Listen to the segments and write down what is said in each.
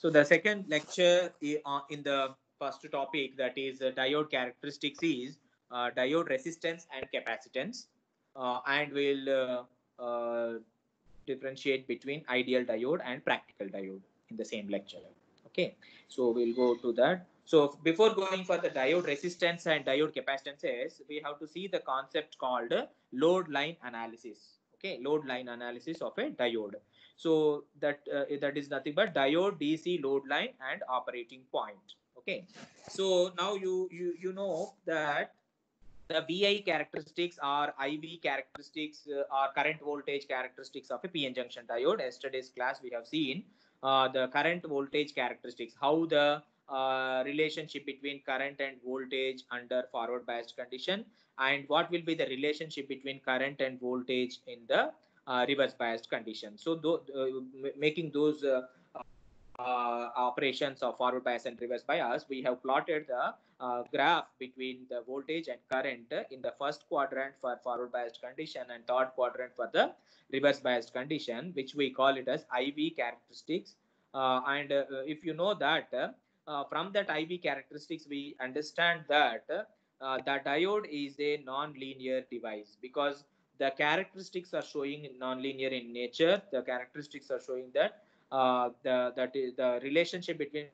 So the second lecture uh, in the first topic that is uh, diode characteristics is uh, diode resistance and capacitance, uh, and we'll uh, uh, differentiate between ideal diode and practical diode in the same lecture. Okay, so we'll go to that. So before going for the diode resistance and diode capacitances, we have to see the concept called load line analysis. Okay, load line analysis of a diode. So that uh, that is nothing but diode DC load line and operating point. Okay. So now you you you know that the VI characteristics are IV characteristics uh, or current voltage characteristics of a PN junction diode. Yesterday's class we have seen uh, the current voltage characteristics, how the uh, relationship between current and voltage under forward biased condition, and what will be the relationship between current and voltage in the reverse biased condition. So, tho- uh, making those uh, uh, operations of forward bias and reverse bias, we have plotted the uh, graph between the voltage and current in the first quadrant for forward biased condition and third quadrant for the reverse biased condition, which we call it as IV characteristics. Uh, and uh, if you know that, uh, from that IV characteristics, we understand that uh, the diode is a non-linear device because the characteristics are showing non-linear in nature. The characteristics are showing that uh, the that is the relationship between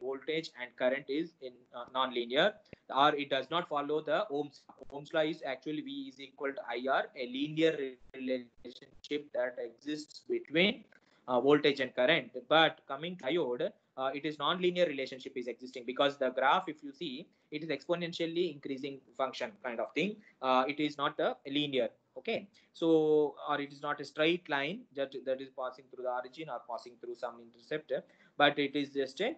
voltage and current is in uh, non-linear or it does not follow the ohms ohms law is actually v is equal to ir a linear relationship that exists between uh, voltage and current but coming to diode uh, it is non-linear relationship is existing because the graph if you see it is exponentially increasing function kind of thing uh, it is not a linear okay so or it is not a straight line that that is passing through the origin or passing through some interceptor but it is just a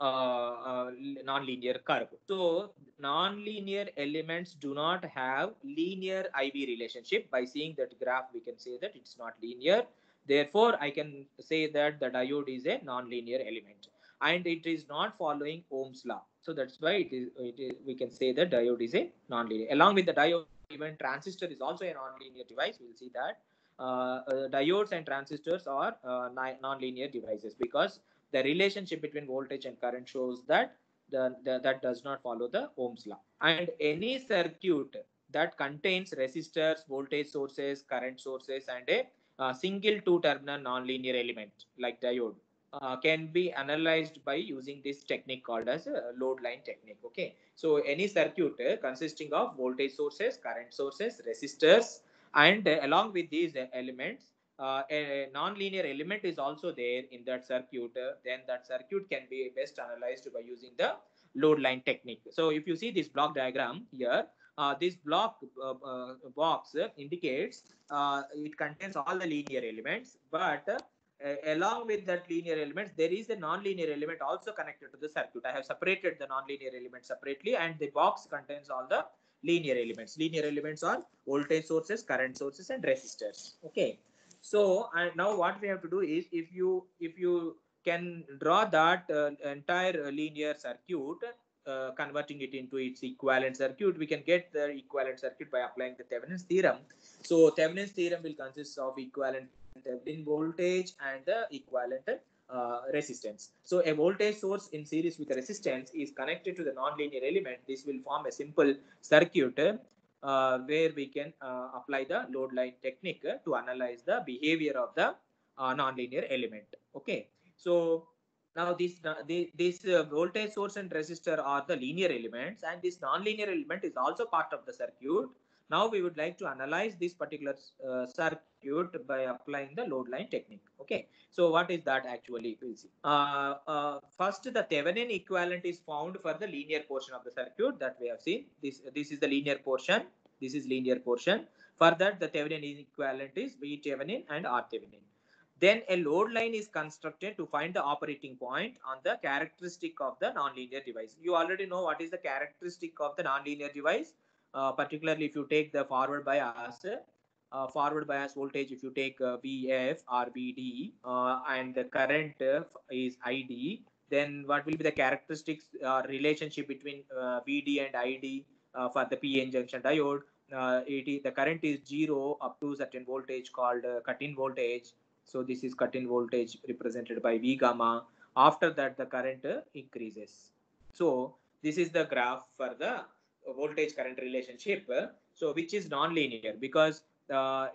uh, uh, non-linear curve. So non-linear elements do not have linear IV relationship. By seeing that graph, we can say that it's not linear. Therefore, I can say that the diode is a non-linear element, and it is not following Ohm's law. So that's why it is. It is we can say that diode is a non-linear. Along with the diode, even transistor is also a non-linear device. We'll see that. Uh, uh, diodes and transistors are uh, non-linear devices because the relationship between voltage and current shows that the, the, that does not follow the Ohm's law. And any circuit that contains resistors, voltage sources, current sources, and a uh, single two-terminal nonlinear element like diode uh, can be analyzed by using this technique called as a load line technique. Okay, so any circuit uh, consisting of voltage sources, current sources, resistors, and uh, along with these uh, elements, uh, a non-linear element is also there in that circuit, uh, then that circuit can be best analyzed by using the load line technique. So if you see this block diagram here, uh, this block uh, uh, box uh, indicates uh, it contains all the linear elements, but uh, along with that linear elements, there is a non-linear element also connected to the circuit. I have separated the non-linear element separately, and the box contains all the linear elements. Linear elements are voltage sources, current sources, and resistors. Okay so and now what we have to do is if you if you can draw that uh, entire uh, linear circuit uh, converting it into its equivalent circuit we can get the equivalent circuit by applying the Thevenin's theorem. So Thevenin's theorem will consist of equivalent Thevenin voltage and the equivalent uh, resistance. So a voltage source in series with a resistance is connected to the non-linear element. This will form a simple circuit uh, where we can uh, apply the load line technique to analyze the behavior of the uh, nonlinear element. Okay, so now this this uh, voltage source and resistor are the linear elements, and this nonlinear element is also part of the circuit. Now we would like to analyze this particular uh, circuit by applying the load line technique. Okay, so what is that actually? We'll see. Uh, uh, first, the Thevenin equivalent is found for the linear portion of the circuit that we have seen. This this is the linear portion. This is linear portion. For that, the Thevenin equivalent is V Thevenin and R Thevenin. Then a load line is constructed to find the operating point on the characteristic of the nonlinear device. You already know what is the characteristic of the nonlinear device. Uh, particularly if you take the forward bias, uh, forward bias voltage, if you take uh, VF or VD uh, and the current uh, is ID, then what will be the characteristics uh, relationship between VD and ID for the PN junction diode? It is, the current is zero up to certain voltage called cut-in voltage So this is cut in voltage represented by V gamma. After that, the current increases. So this is the graph for the voltage current relationship. So which is non-linear because uh,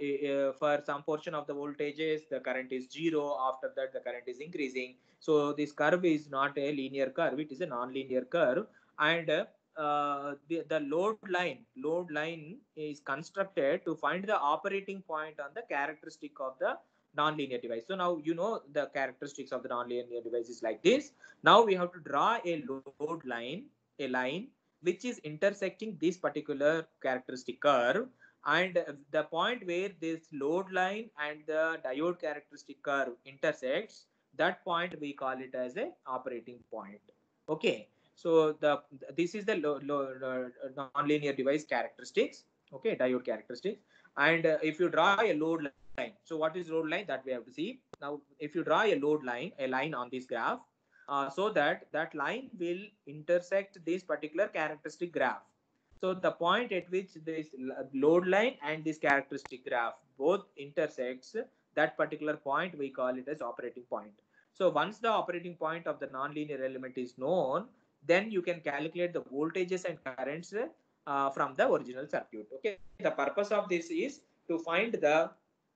for some portion of the voltages, the current is zero. After that, the current is increasing. So this curve is not a linear curve; it is a non-linear curve. And uh, the, the load line, load line is constructed to find the operating point on the characteristic of the non-linear device. So now you know the characteristics of the non-linear device is like this. Now we have to draw a load line, a line which is intersecting this particular characteristic curve. And the point where this load line and the diode characteristic curve intersects that point we call it as a operating point. Okay. So the this is the lo, lo, lo, nonlinear device characteristics. Okay diode characteristics. And uh, if you draw a load line so what is load line? That we have to see. Now if you draw a load line a line on this graph uh, so that that line will intersect this particular characteristic graph. So the point at which this load line and this characteristic graph both intersects that particular point we call it as operating point. So once the operating point of the nonlinear element is known then you can calculate the voltages and currents uh, from the original circuit. Okay? The purpose of this is to find the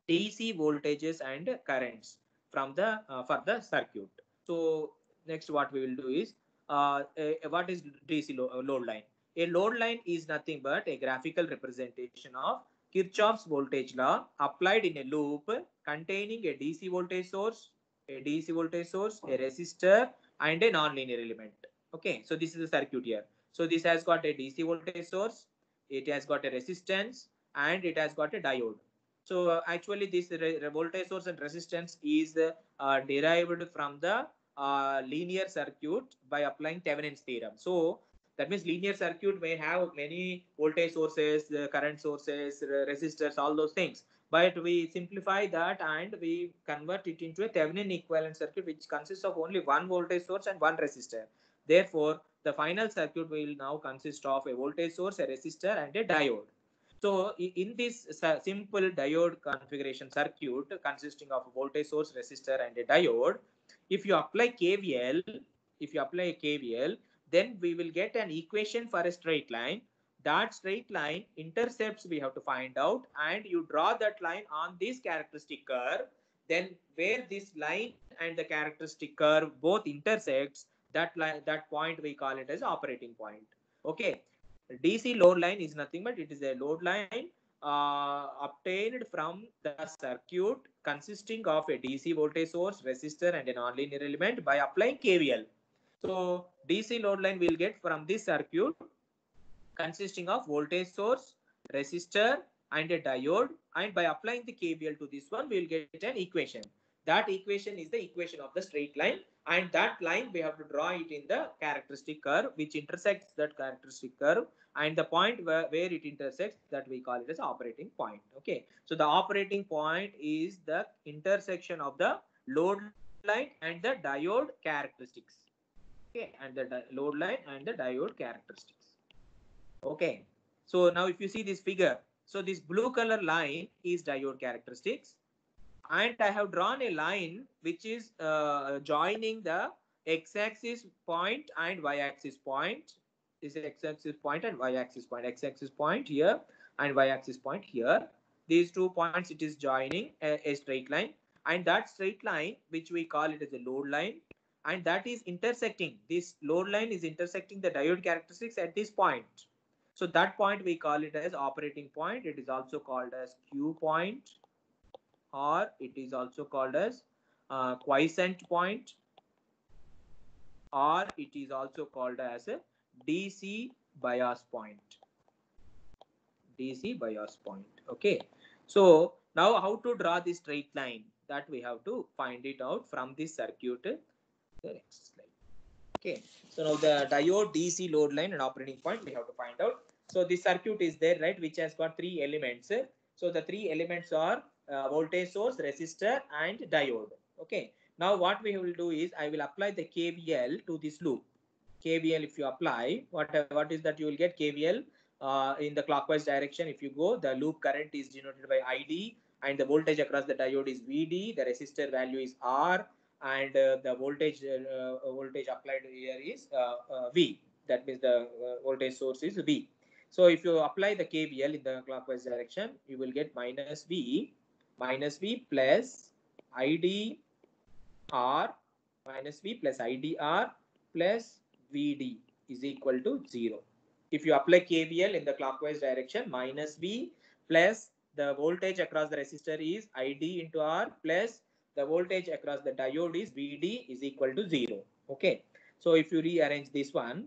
dc voltages and currents from the uh, for the circuit. So next what we will do is uh, a- a- what is dc lo- uh, load line? A load line is nothing but a graphical representation of kirchhoff's voltage law applied in a loop containing a dc voltage source a dc voltage source a resistor and a non-linear element. Okay so this is the circuit here. So this has got a dc voltage source it has got a resistance and it has got a diode so uh, actually this re- voltage source and resistance is uh, derived from the uh, linear circuit by applying Thevenin's theorem. So that means linear circuit may have many voltage sources, uh, current sources, re- resistors, all those things. But we simplify that and we convert it into a Thevenin equivalent circuit which consists of only one voltage source and one resistor. Therefore, the final circuit will now consist of a voltage source, a resistor, and a diode. So in this simple diode configuration circuit consisting of a voltage source, resistor, and a diode, if you apply KVL, if you apply a KVL, then we will get an equation for a straight line. That straight line intercepts we have to find out, and you draw that line on this characteristic curve. Then where this line and the characteristic curve both intersects, that line that point we call it as operating point. Okay. DC load line is nothing but it is a load line uh, obtained from the circuit consisting of a DC voltage source, resistor, and a nonlinear element by applying KVL. So DC load line we'll get from this circuit consisting of voltage source, resistor, and a diode. And by applying the KVL to this one, we'll get an equation. That equation is the equation of the straight line. And that line we have to draw it in the characteristic curve, which intersects that characteristic curve. And the point where, where it intersects, that we call it as operating point. Okay. So the operating point is the intersection of the load line and the diode characteristics. Okay. And the load line and the diode characteristics. Okay. So now if you see this figure, so this blue color line is diode characteristics. And I have drawn a line which is uh, joining the x-axis point and y-axis point. This is x-axis point and y-axis point. X-axis point here and y-axis point here. These two points it is joining a, a straight line. And that straight line, which we call it as a load line, and that is intersecting. This load line is intersecting the diode characteristics at this point. So that point we call it as operating point. It is also called as Q point or it is also called as uh, quiescent point or it is also called as a DC bias point. DC bias point. Okay. So now how to draw this straight line that we have to find it out from this circuit. The next slide. Okay. So now the diode DC load line and operating point we have to find out. So this circuit is there, right, which has got three elements. So the three elements are uh, voltage source, resistor, and diode. Okay. Now what we will do is I will apply the KVL to this loop. KVL, if you apply, what what is that you will get KVL uh, in the clockwise direction. If you go, the loop current is denoted by ID, and the voltage across the diode is vd the resistor value is r and uh, the voltage uh, voltage applied here is uh, uh, v that means the uh, voltage source is v so if you apply the kvl in the clockwise direction you will get minus v minus v plus id r minus v plus idr plus vd is equal to 0 if you apply kvl in the clockwise direction minus v plus the voltage across the resistor is id into r plus the voltage across the diode is vd is equal to 0 okay. So if you rearrange this one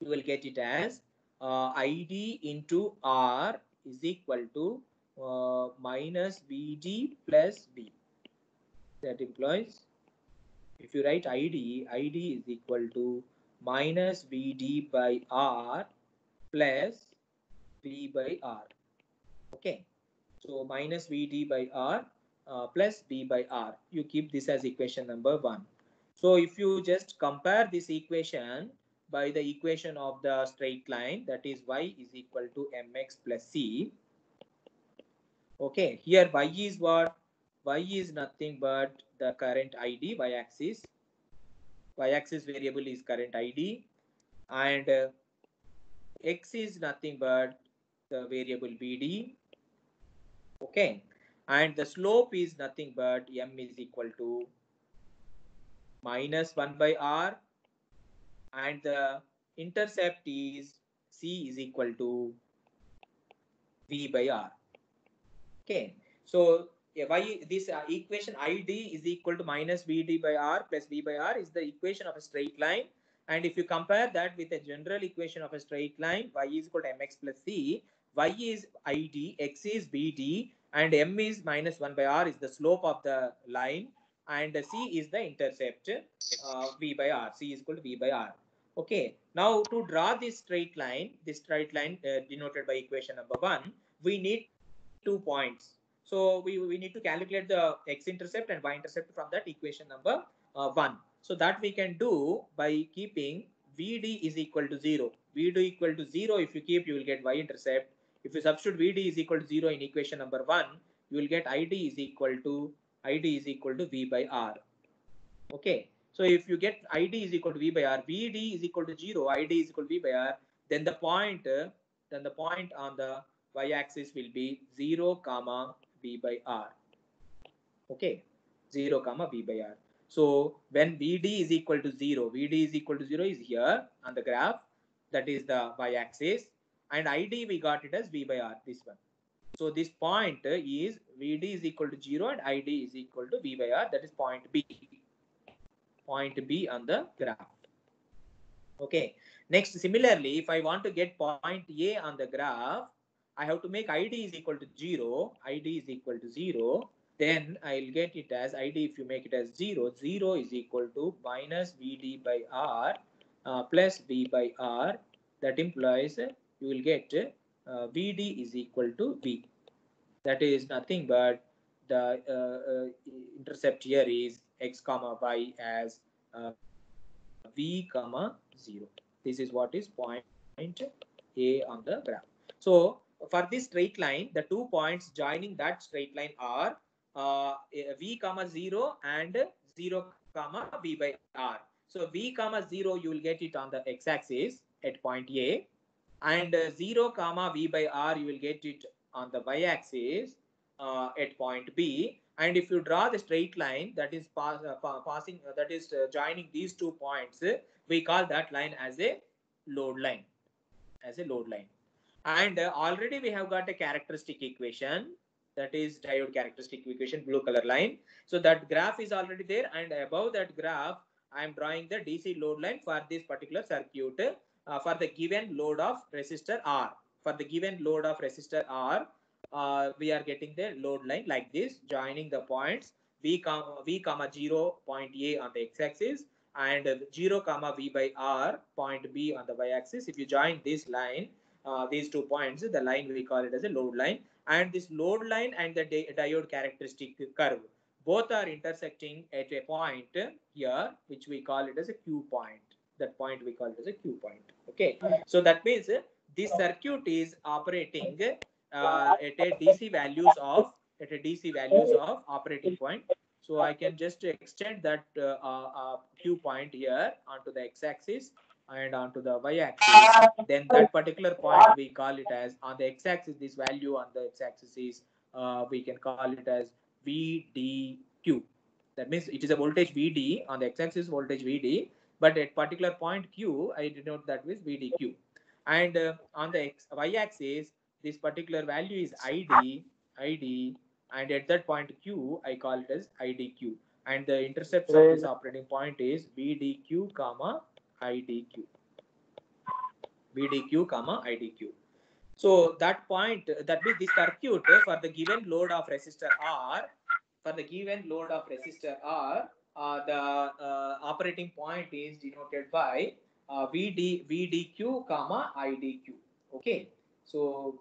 you will get it as uh, id into r is equal to uh, minus VD plus V. that implies if you write id id is equal to minus VD by r plus V by r. Okay. So minus vd by r uh, plus V by r. You keep this as equation number one. So if you just compare this equation by the equation of the straight line that is y is equal to mx plus c okay here y is what? Y is nothing but the current id y axis. Y axis variable is current id and uh, x is nothing but the variable vd. okay and the slope is nothing but m is equal to minus 1 by r. And the intercept is c is equal to v by r okay. So y this uh, equation id is equal to minus vd by r plus v by r is the equation of a straight line. And if you compare that with a general equation of a straight line y is equal to mx plus c y is id x is vd and m is minus 1 by r is the slope of the line and c is the intercept uh, v by r c is equal to v by r. Okay. Now to draw this straight line this straight line uh, denoted by equation number one we need two points so we, we need to calculate the x-intercept and y-intercept from that equation number uh, 1. So that we can do by keeping VD is equal to 0. VD equal to 0 if you keep you will get y-intercept. If you substitute VD is equal to 0 in equation number 1 you will get ID is equal to ID is equal to V by R. Okay. So if you get ID is equal to V by R, VD is equal to 0, ID is equal to V by R, then the point then the point on the y-axis will be 0 comma v by r. Okay? 0 comma v by r. So when vd is equal to 0 vd is equal to 0 is here on the graph. That is the y-axis and id we got it as v by r this one. So this point is vd is equal to 0 and id is equal to v by r. That is point b. Point b on the graph. Okay? Next similarly if i want to get point a on the graph I have to make ID is equal to 0, ID is equal to 0, then I'll get it as ID if you make it as 0, 0 is equal to minus VD by R uh, plus V by R. That implies uh, you will get uh, VD is equal to V. That is nothing but the uh, intercept here is x comma y as V comma 0. This is what is point A on the graph. So for this straight line, the two points joining that straight line are uh, v comma 0 and 0 comma v by r. So v comma 0 you will get it on the x-axis at point A and uh, 0 comma v by r you will get it on the y-axis uh, at point B. And if you draw the straight line that is pass, uh, passing uh, that is uh, joining these two points, we call that line as a load line as a load line and uh, already we have got a characteristic equation. That is diode characteristic equation blue color line. So that graph is already there. And above that graph i am drawing the dc load line for this particular circuit uh, for the given load of resistor r. For the given load of resistor r uh, we are getting the load line like this joining the points. V comma v comma 0 point a on the x-axis and 0 comma v by r point b on the y-axis. If you join this line uh, these two points, the line we call it as a load line. And this load line and the di diode characteristic curve, both are intersecting at a point here, which we call it as a Q point. That point we call it as a Q point. Okay. So that means this circuit is operating uh, at a DC values of at a DC values of operating point. So I can just extend that uh, uh, Q point here onto the x-axis and onto the y-axis. Then that particular point we call it as on the x-axis. This value on the x-axis is uh, we can call it as VDQ. That means it is a voltage VD on the x-axis voltage VD, but at particular point Q I denote that with VDQ. And uh, on the x, y-axis this particular value is ID ID and at that point q i call it as idq and the intercepts of this operating point is vdq comma idq vdq comma idq so that point that means this circuit for the given load of resistor r for the given load of resistor r uh, the uh, operating point is denoted by uh, vd vdq comma idq okay? So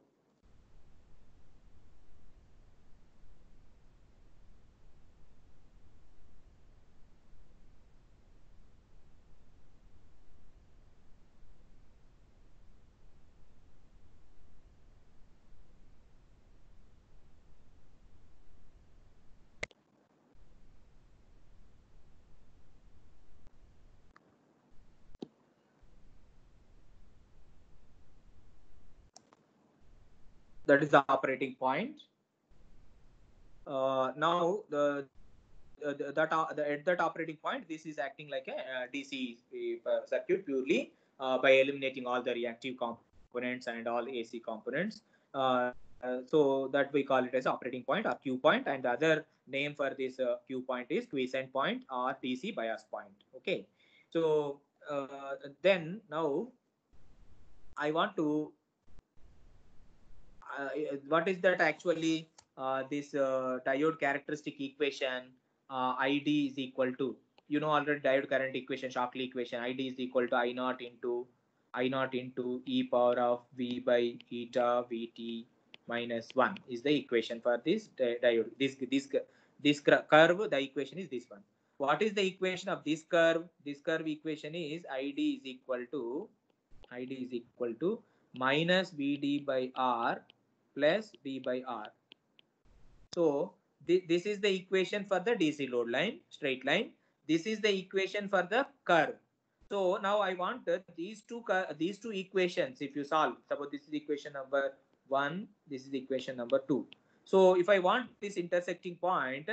that is the operating point. Uh, now the, uh, that uh, the, at that operating point, this is acting like a DC uh, circuit purely uh, by eliminating all the reactive components and all AC components. Uh, so that we call it as operating point or Q point, and the other name for this Q point is quiescent point or DC bias point. Okay, so then now I want to uh, what is that actually uh, this uh, diode characteristic equation id is equal to you know already diode current equation shockley equation id is equal to i naught into i naught into e power of v by eta vt minus 1 is the equation for this diode. This this this curve the equation is this one. What is the equation of this curve? This curve equation is id is equal to id is equal to minus vd by r plus V by R. So th this is the equation for the DC load line, straight line. This is the equation for the curve. So now I want these two these two equations. If you solve, suppose this is equation number one, this is equation number two. So if I want this intersecting point,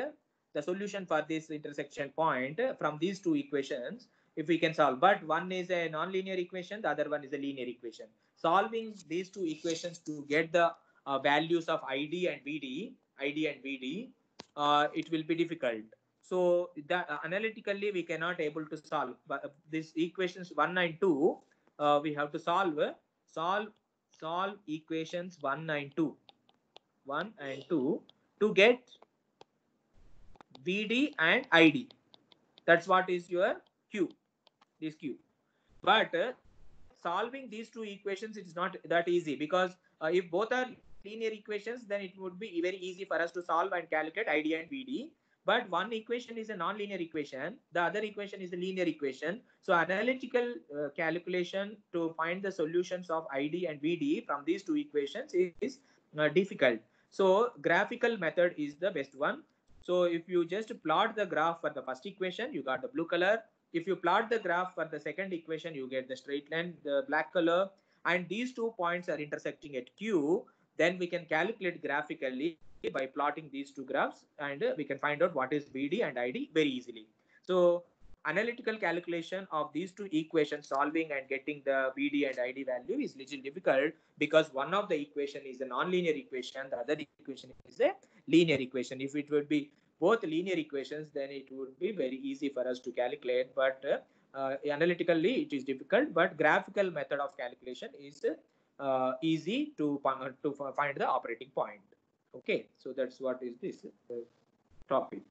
the solution for this intersection point from these two equations, if we can solve. But one is a non-linear equation, the other one is a linear equation. Solving these two equations to get the uh, values of ID and VD, ID and VD, uh, it will be difficult. So that uh, analytically we cannot able to solve. But uh, these equations one and two, uh, we have to solve solve solve equations one and two, one and two to get VD and ID. That's what is your Q, this Q. But uh, solving these two equations it is not that easy because uh, if both are linear equations, then it would be very easy for us to solve and calculate ID and VD. But one equation is a non-linear equation. The other equation is a linear equation. So analytical uh, calculation to find the solutions of ID and VD from these two equations is uh, difficult. So graphical method is the best one. So if you just plot the graph for the first equation, you got the blue color. If you plot the graph for the second equation, you get the straight line, the black color. And these two points are intersecting at Q then we can calculate graphically by plotting these two graphs and we can find out what is VD and ID very easily. So analytical calculation of these two equations solving and getting the VD and ID value is little difficult because one of the equation is a non-linear equation, the other equation is a linear equation. If it would be both linear equations, then it would be very easy for us to calculate. But uh, analytically, it is difficult. But graphical method of calculation is uh, easy to to find the operating point. Okay, so that's what is this uh, topic.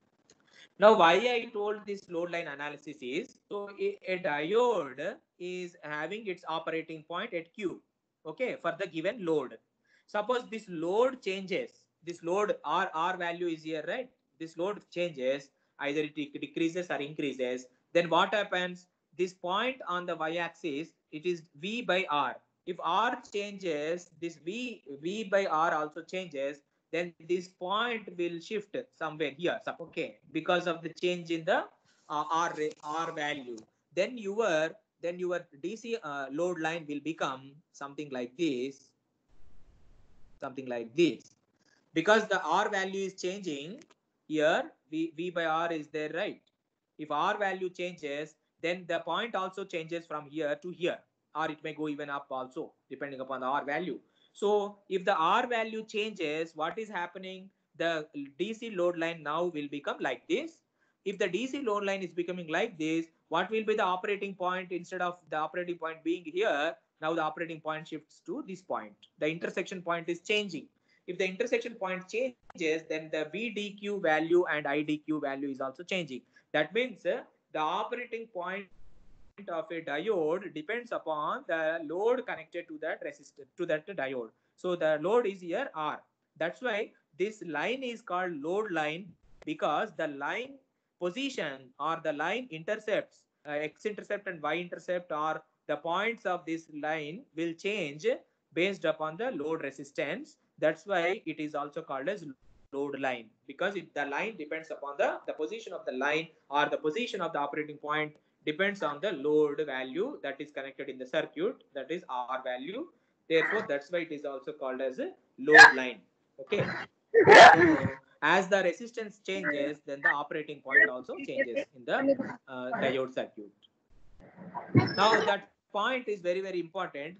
Now, why I told this load line analysis is so a, a, diode is having its operating point at Q. Okay, for the given load. Suppose this load changes. This load R R value is here, right? This load changes. Either it decreases or increases. Then what happens? This point on the y-axis, it is V by R if r changes this v v by r also changes then this point will shift somewhere here. So, okay, because of the change in the uh, R R value. Then your then your DC uh, load line will become something like this, something like this. Because the R value is changing here, V, v by R is there, right? If R value changes, then the point also changes from here to here, or it may go even up also, depending upon the R value. So if the R value changes, what is happening? The DC load line now will become like this. If the DC load line is becoming like this, what will be the operating point instead of the operating point being here? Now the operating point shifts to this point. The intersection point is changing. If the intersection point changes, then the VDQ value and IDQ value is also changing. That means uh, the operating point of a diode depends upon the load connected to that resistor to that diode. So the load is here R. That's why this line is called load line because the line position or the line intercepts uh, x intercept and y intercept or the points of this line will change based upon the load resistance. That's why it is also called as load line because if the line depends upon the, the position of the line or the position of the operating point depends on the load value that is connected in the circuit that is R value. Therefore, that's why it is also called as a load line. Okay. As the resistance changes, then the operating point also changes in the uh, diode circuit. Now that point is very, very important.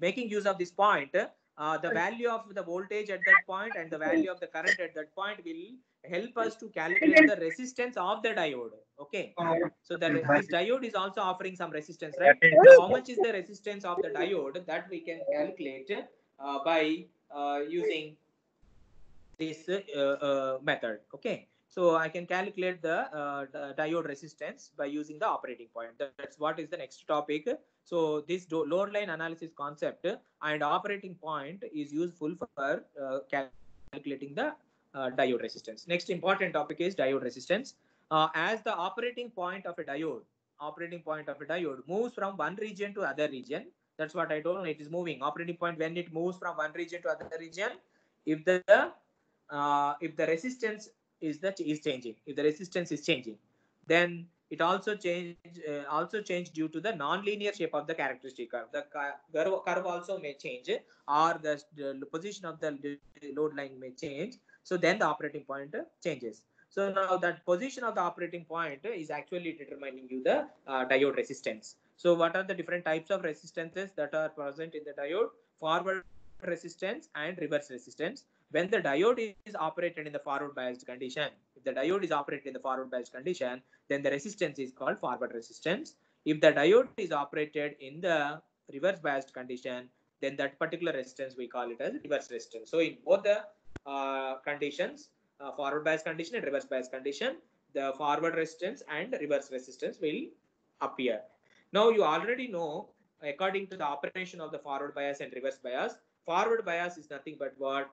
Making use of this point, uh, the value of the voltage at that point and the value of the current at that point will help us to calculate the resistance of the diode. Okay. So that this diode is also offering some resistance, right? So how much is the resistance of the diode that we can calculate uh, by uh, using this uh, uh, method. Okay. So I can calculate the, uh, the, diode resistance by using the operating point. That's what is the next topic. So this load line analysis concept and operating point is useful for calculating the uh, diode resistance. Next important topic is diode resistance. Uh, as the operating point of a diode, operating point of a diode moves from one region to other region. That's what I told. It is moving. Operating point when it moves from one region to other region, if the uh, if the resistance is that is changing, if the resistance is changing, then it also change uh, also change due to the non-linear shape of the characteristic curve. The curve, curve also may change, or the, the position of the load line may change so then the operating point changes. So now that position of the operating point is actually determining you the uh, diode resistance. So what are the different types of resistances that are present in the diode? Forward resistance and reverse resistance. When the diode is operated in the forward biased condition, if the diode is operated in the forward biased condition, then the resistance is called forward resistance. If the diode is operated in the reverse biased condition, then that particular resistance we call it as reverse resistance. So in both the uh, conditions, uh, forward bias condition and reverse bias condition, the forward resistance and reverse resistance will appear. Now you already know, according to the operation of the forward bias and reverse bias, forward bias is nothing but what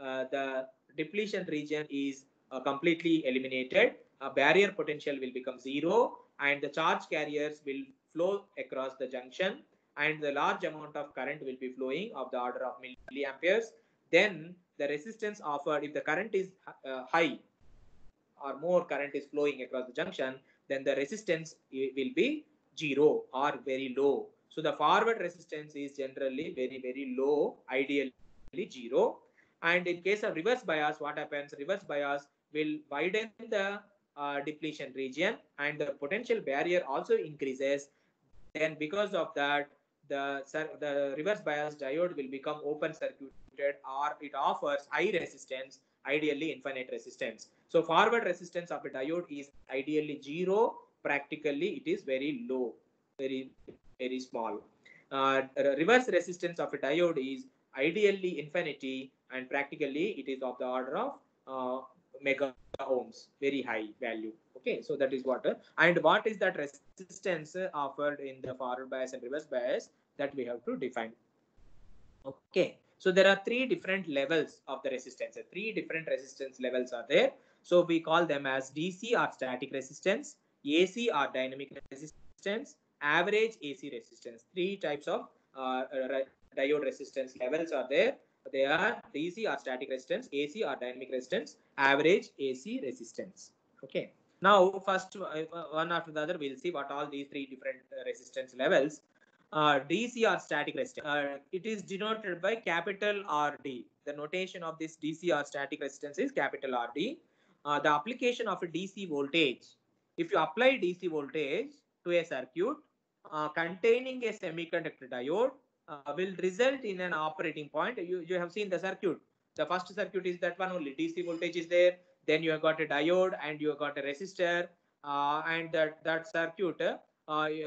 uh, the depletion region is uh, completely eliminated. A barrier potential will become zero and the charge carriers will flow across the junction and the large amount of current will be flowing of the order of milliamperes. Then the resistance offered, if the current is uh, high or more current is flowing across the junction, then the resistance will be zero or very low. So the forward resistance is generally very, very low, ideally zero. And in case of reverse bias, what happens? Reverse bias will widen the uh, depletion region and the potential barrier also increases. Then because of that, the, the reverse bias diode will become open circuit or it offers high resistance, ideally infinite resistance. So forward resistance of a diode is ideally zero. Practically, it is very low, very, very small. Uh, reverse resistance of a diode is ideally infinity and practically it is of the order of uh, mega ohms, very high value. Okay, so that is what. Uh, and what is that resistance offered in the forward bias and reverse bias that we have to define. Okay, so there are three different levels of the resistance. Three different resistance levels are there. So we call them as DC or static resistance, AC or dynamic resistance, average AC resistance. Three types of uh, diode resistance levels are there. They are DC or static resistance, AC or dynamic resistance, average AC resistance. Okay. Now, first uh, one after the other, we'll see what all these three different uh, resistance levels. Uh, DC or static resistance. Uh, it is denoted by capital RD. The notation of this DC or static resistance is capital RD. Uh, the application of a DC voltage. If you apply DC voltage to a circuit uh, containing a semiconductor diode, uh, will result in an operating point. You, you have seen the circuit. The first circuit is that one only. DC voltage is there. Then you have got a diode and you have got a resistor. Uh, and that, that circuit,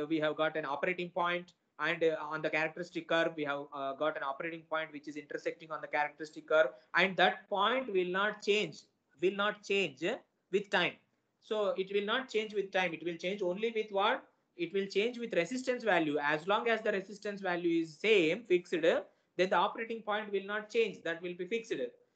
we have got an operating point and uh, on the characteristic curve we have uh, got an operating point which is intersecting on the characteristic curve. And that point will not change will not change with time. So it will not change with time. It will change only with what? It will change with resistance value. As long as the resistance value is same fixed then the operating point will not change. That will be fixed.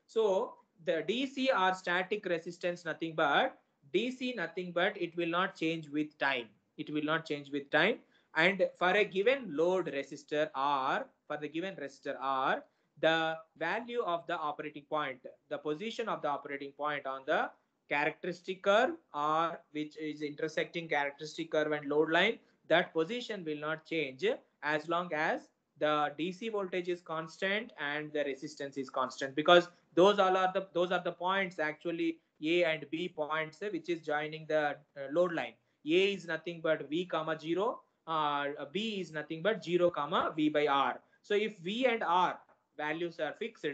So the dc or static resistance nothing but dc nothing but it will not change with time. It will not change with time and for a given load resistor R, for the given resistor R, the value of the operating point, the position of the operating point on the characteristic curve R, which is intersecting characteristic curve and load line, that position will not change as long as the DC voltage is constant and the resistance is constant because those all are the those are the points actually A and B points which is joining the uh, load line. A is nothing but V comma 0 uh, b is nothing but 0 comma v by r. So if v and r values are fixed,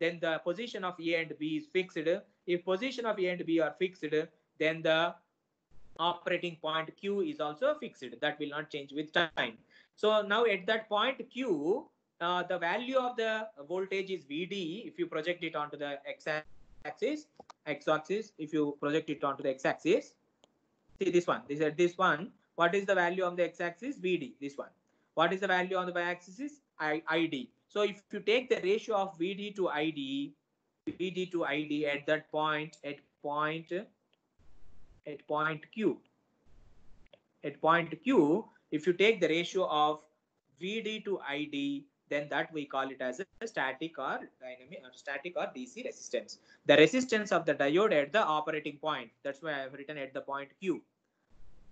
then the position of a and b is fixed. If position of a and b are fixed, then the operating point q is also fixed. That will not change with time. So now at that point q, uh, the value of the voltage is Vd. If you project it onto the x-axis, x-axis, if you project it onto the x-axis, see this one. This is this one what is the value on the x-axis? VD, this one. What is the value on the y-axis? Is ID. So if you take the ratio of VD to ID, VD to ID at that point, at point, at point Q, at point Q, if you take the ratio of VD to ID, then that we call it as a static or dynamic or static or DC resistance. The resistance of the diode at the operating point. That's why I have written at the point Q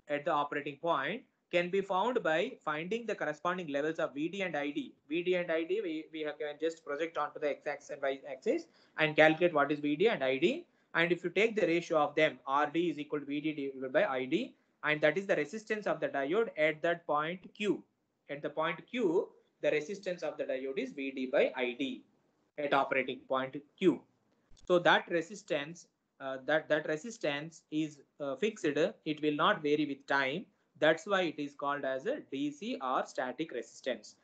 at the operating point can be found by finding the corresponding levels of VD and ID. VD and ID, we, we can just project onto the x-axis and y-axis and calculate what is VD and ID. And if you take the ratio of them, RD is equal to VD divided by ID, and that is the resistance of the diode at that point Q. At the point Q, the resistance of the diode is VD by ID at operating point Q. So that resistance uh, that that resistance is uh, fixed it will not vary with time. That's why it is called as a dc or static resistance.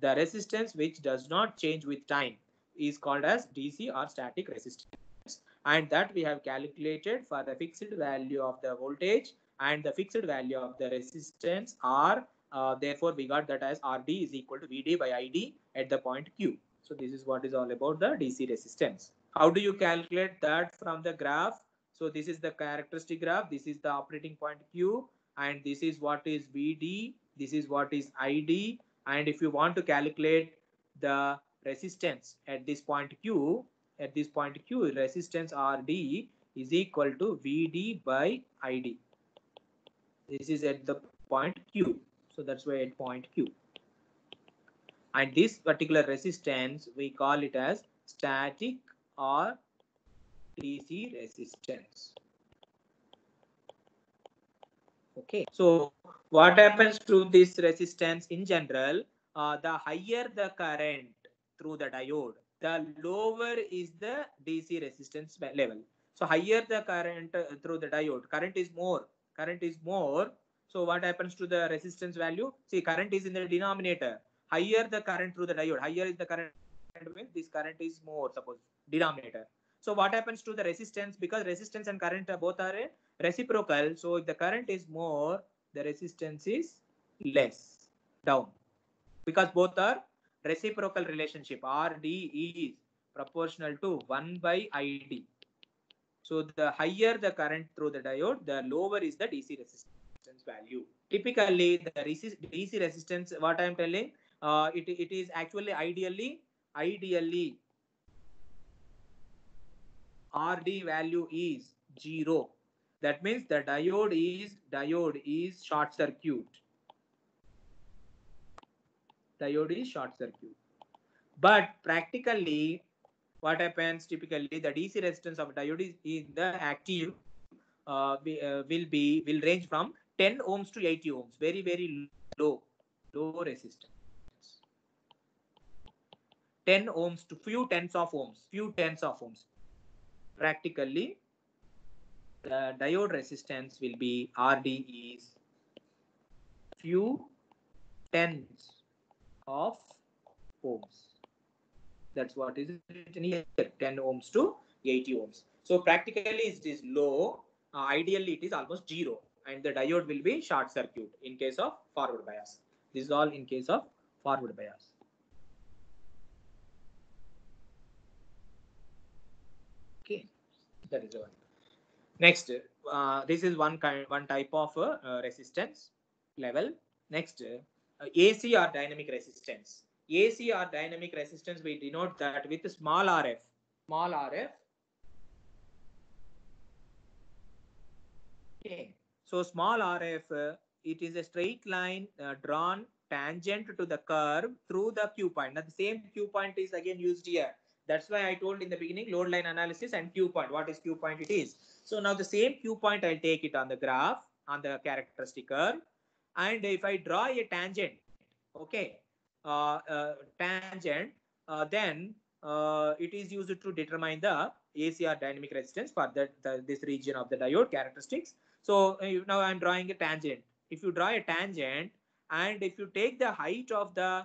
The resistance which does not change with time is called as dc or static resistance. And that we have calculated for the fixed value of the voltage and the fixed value of the resistance r uh, therefore we got that as rd is equal to vd by id at the point q. So this is what is all about the dc resistance how do you calculate that from the graph? So this is the characteristic graph. This is the operating point Q and this is what is VD. This is what is ID. And if you want to calculate the resistance at this point Q, at this point Q, resistance RD is equal to VD by ID. This is at the point Q. So that's why at point Q. And this particular resistance, we call it as static or DC resistance. Okay, so what happens to this resistance in general? Uh, the higher the current through the diode, the lower is the DC resistance level. So higher the current uh, through the diode, current is more, current is more. So what happens to the resistance value? See, current is in the denominator. Higher the current through the diode, higher is the current this current is more, suppose denominator. So what happens to the resistance? Because resistance and current both are reciprocal. So if the current is more, the resistance is less down. Because both are reciprocal relationship. RD is proportional to 1 by ID. So the higher the current through the diode, the lower is the DC resistance value. Typically, the DC resistance, what I am telling, uh, it, it is actually ideally ideally RD value is zero. That means the diode is diode is short circuit. Diode is short circuit. But practically, what happens typically the DC resistance of diode is in the active uh, uh, will be will range from 10 ohms to 80 ohms. Very very low low resistance. 10 ohms to few tens of ohms, few tens of ohms. Practically, the diode resistance will be RD is few tens of ohms. That's what is written here, 10 ohms to 80 ohms. So practically it is low. Uh, ideally, it is almost zero, and the diode will be short circuit in case of forward bias. This is all in case of forward bias. Okay, that is the one. Next, uh, this is one kind, one type of uh, resistance level. Next, uh, AC or dynamic resistance. AC or dynamic resistance, we denote that with small RF. Small RF. Okay. So small RF, uh, it is a straight line uh, drawn tangent to the curve through the Q point. Now the same Q point is again used here. That's why I told in the beginning load line analysis and Q point. What is Q point it is. So now the same Q point I'll take it on the graph on the characteristic curve. And if I draw a tangent, okay, uh, uh, tangent, uh, then uh, it is used to determine the ACR dynamic resistance for the, the, this region of the diode characteristics. So uh, now I'm drawing a tangent. If you draw a tangent and if you take the height of the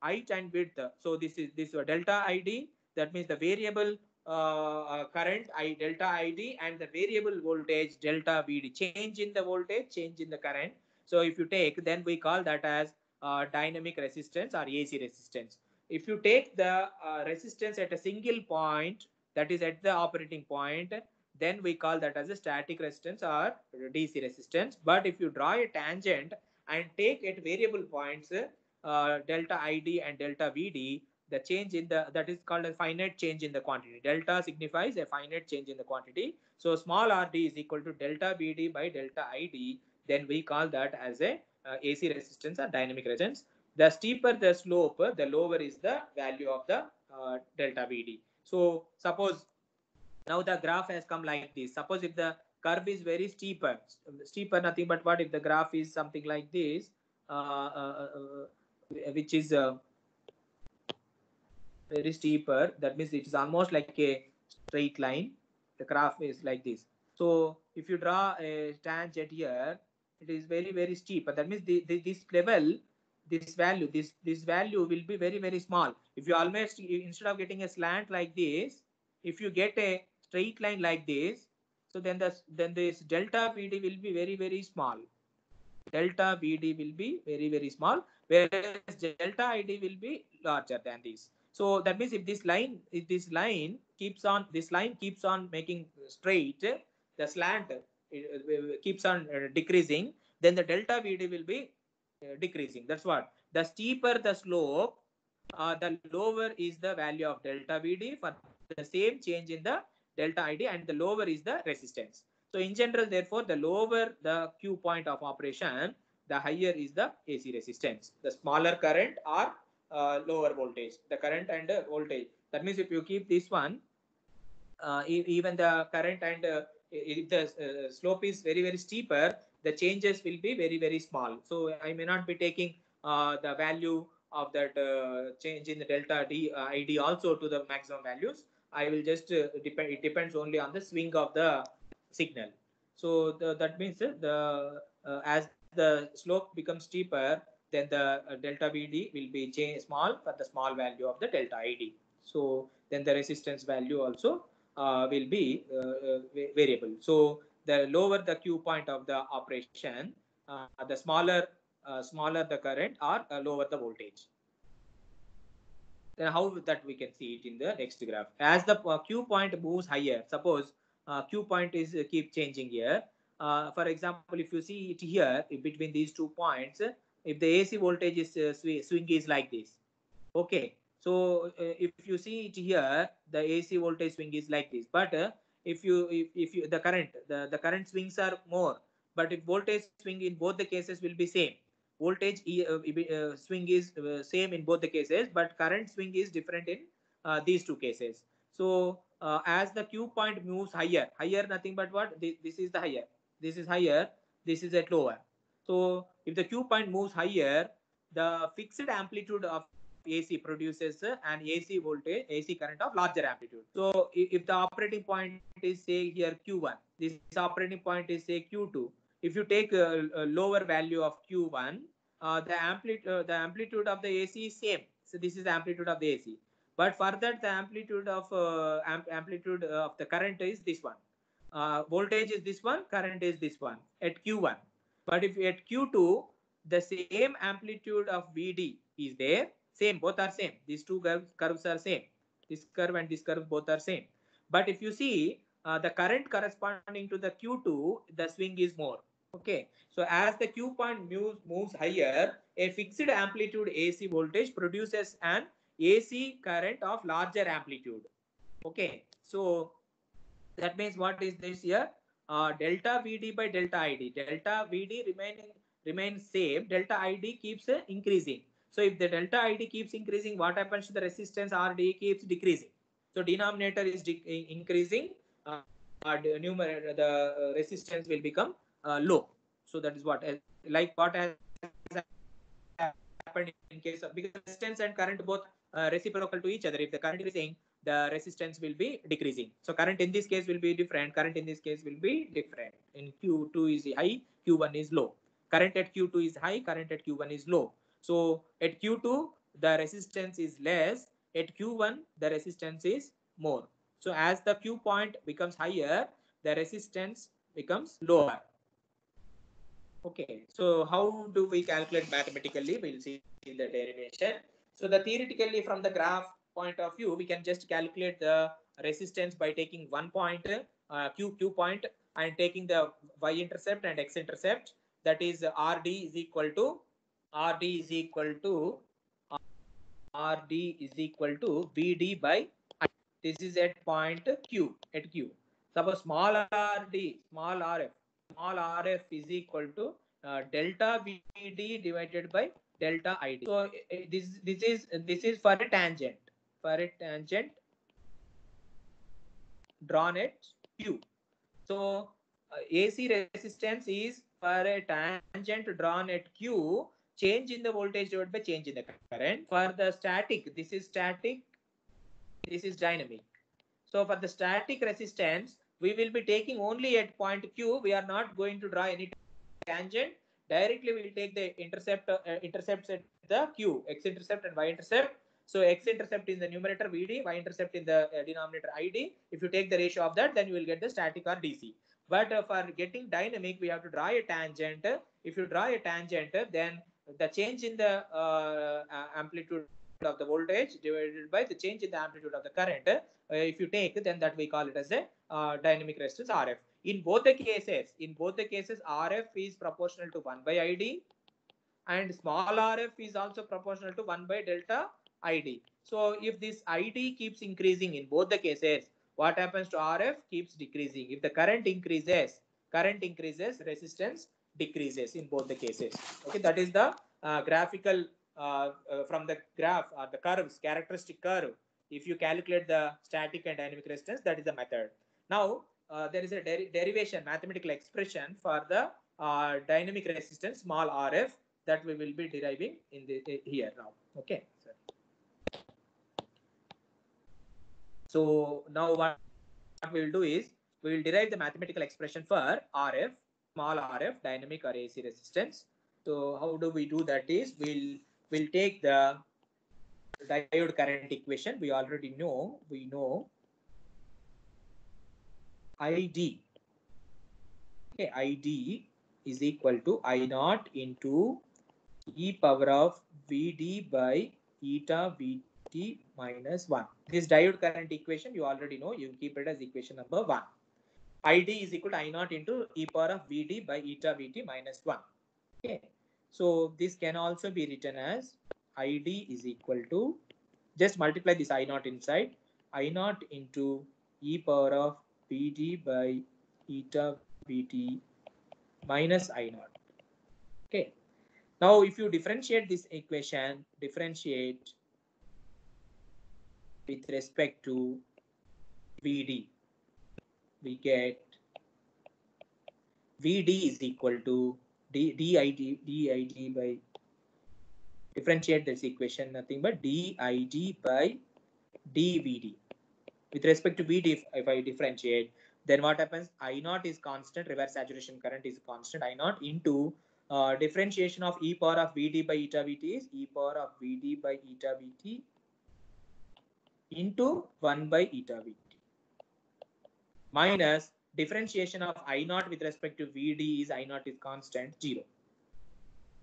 height and width, so this is this is delta ID, that means the variable uh, current I delta ID and the variable voltage delta VD, change in the voltage, change in the current. So if you take, then we call that as uh, dynamic resistance or AC resistance. If you take the uh, resistance at a single point, that is at the operating point, then we call that as a static resistance or DC resistance. But if you draw a tangent and take at variable points, uh, delta ID and delta VD, the change in the that is called a finite change in the quantity. Delta signifies a finite change in the quantity. So small RD is equal to delta VD by delta ID. Then we call that as a uh, AC resistance or dynamic resistance. The steeper the slope, the lower is the value of the uh, delta VD So suppose now the graph has come like this. Suppose if the curve is very steeper, steeper nothing but what if the graph is something like this, uh, which is very steeper. That means it is almost like a straight line. The graph is like this. So if you draw a tangent here it is very very steep. But that means the, the, this level this value this this value will be very very small. If you almost instead of getting a slant like this if you get a straight line like this so then the then this delta vd will be very very small. Delta vd will be very very small whereas delta id will be larger than this so that means if this line, if this line keeps on, this line keeps on making straight, the slant keeps on decreasing, then the delta VD will be decreasing. That's what. The steeper the slope, uh, the lower is the value of delta VD for the same change in the delta ID and the lower is the resistance. So in general, therefore, the lower the Q point of operation, the higher is the AC resistance. The smaller current or uh, lower voltage, the current and uh, voltage. That means if you keep this one, uh, even the current and uh, if the uh, slope is very, very steeper, the changes will be very, very small. So I may not be taking uh, the value of that change in the delta D ID also to the maximum values. I will just depend, it depends only on the swing of the signal. So the, that means the as the slope becomes steeper, then the uh, delta VD will be change small for the small value of the delta ID. So then the resistance value also uh, will be uh, uh variable. So the lower the Q point of the operation, uh, the smaller uh, smaller the current or lower the voltage. Then how that we can see it in the next graph. As the Q point moves higher, suppose Q point is keep changing here. for example, if you see it here between these two points, if the AC voltage is uh, swing is like this. Okay. So uh, if you see it here, the AC voltage swing is like this. But uh, if you if, if you the current the, the current swings are more, but if voltage swing in both the cases will be same. Voltage uh, uh, swing is uh, same in both the cases, but current swing is different in these two cases. So as the Q point moves higher, higher nothing but what this, this is the higher, this is higher, this is at lower. So if the Q point moves higher, the fixed amplitude of AC produces an AC voltage, AC current of larger amplitude. So if the operating point is say here Q1, this operating point is say Q2. If you take a, a lower value of Q1, uh, the amplitude uh, the amplitude of the AC is same. So this is the amplitude of the AC. But further, the amplitude of uh, amp amplitude of the current is this one. Uh, voltage is this one, current is this one at Q1. But if at Q2, the same amplitude of VD is there, same, both are same. These two curves, are same. This curve and this curve both are same. But if you see uh, the current corresponding to the Q2, the swing is more. Okay, so as the Q point moves, moves higher, a fixed amplitude AC voltage produces an AC current of larger amplitude. Okay, so that means what is this here? Uh, delta VD by delta ID. Delta VD remaining remains same. Delta ID keeps uh, increasing. So if the delta ID keeps increasing, what happens to the resistance RD keeps decreasing. So denominator is increasing. Uh, numerator the resistance will become uh, low. So that is what like what has happened in case of because resistance and current both uh, reciprocal to each other. If the current is increasing, the resistance will be decreasing. So current in this case will be different. Current in this case will be different. In Q2 is high, Q1 is low. Current at Q2 is high, current at Q1 is low. So at Q2, the resistance is less. At Q1, the resistance is more. So as the Q point becomes higher, the resistance becomes lower. Okay, so how do we calculate mathematically? We'll see in the derivation. So the theoretically from the graph point of view, we can just calculate the resistance by taking one point, uh, Q, Q point and taking the y-intercept and x-intercept. That is RD is equal to, RD is equal to, RD is equal to VD by This is at point Q, at Q. Suppose small RD, small RF, small RF is equal to uh, delta VD divided by delta ID. So this this is this is for a tangent for a tangent drawn at Q. So uh, AC resistance is for a tangent drawn at Q. Change in the voltage divided by change in the current. For the static, this is static. This is dynamic. So for the static resistance, we will be taking only at point Q. We are not going to draw any tangent directly we will take the intercept uh, intercepts at the q x intercept and y intercept so x intercept in the numerator vd y intercept in the uh, denominator id if you take the ratio of that then you will get the static or dc but uh, for getting dynamic we have to draw a tangent. If you draw a tangent then the change in the uh, amplitude of the voltage divided by the change in the amplitude of the current uh, if you take then that we call it as a uh, dynamic resistance rf in both the cases, in both the cases, RF is proportional to 1 by ID and small RF is also proportional to 1 by delta ID. So if this ID keeps increasing in both the cases, what happens to RF keeps decreasing. If the current increases, current increases, resistance decreases in both the cases. Okay, that is the uh, graphical uh, uh, from the graph or the curves, characteristic curve. If you calculate the static and dynamic resistance, that is the method. Now, uh, there is a der derivation mathematical expression for the uh, dynamic resistance small rf that we will be deriving in the uh, here now okay so now what, we will do is we will derive the mathematical expression for rf small rf dynamic or ac resistance so how do we do that is we'll we'll take the diode current equation we already know we know ID. Okay, ID is equal to I naught into e power of Vd by eta Vt minus 1. This diode current equation you already know. You keep it as equation number 1. ID is equal to I naught into e power of Vd by eta Vt minus 1. Okay. So this can also be written as ID is equal to just multiply this I naught inside. I naught into e power of Vd by eta Vt minus I naught. Okay. Now, if you differentiate this equation, differentiate with respect to Vd, we get Vd is equal to d, did, did by differentiate this equation nothing but did by dvd. With respect to Vd, if, if I differentiate, then what happens? I naught is constant, reverse saturation current is constant. I naught into uh, differentiation of e power of Vd by eta Vt is e power of Vd by eta Vt into 1 by eta Vt minus differentiation of I naught with respect to Vd is I naught is constant 0.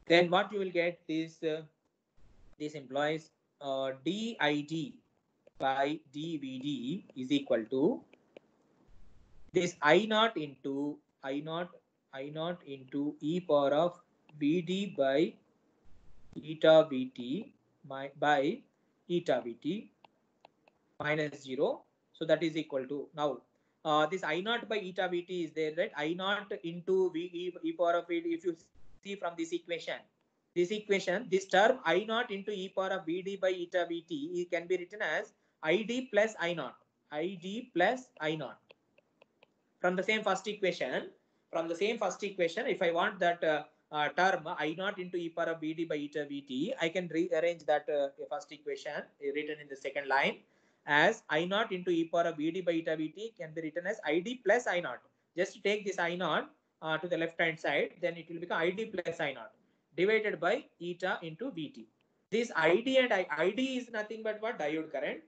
Then what you will get is uh, this implies uh, did by dvd is equal to this I naught into I naught I naught into e power of Vd by eta Vt my, by eta Vt minus 0. So that is equal to now uh, this I naught by eta Vt is there, right? I naught into V e, e power of Vd. If you see from this equation, this equation, this term I naught into e power of Vd by eta Vt can be written as Id plus I naught. Id plus I naught. From the same first equation, from the same first equation, if I want that uh, uh, term I naught into e power of Vd by eta Vt, I can rearrange that uh, first equation written in the second line as I naught into e power of Vd by eta Vt can be written as Id plus I naught. Just take this I naught uh, to the left hand side, then it will become Id plus I naught divided by eta into Vt. This Id and I, Id is nothing but what diode current.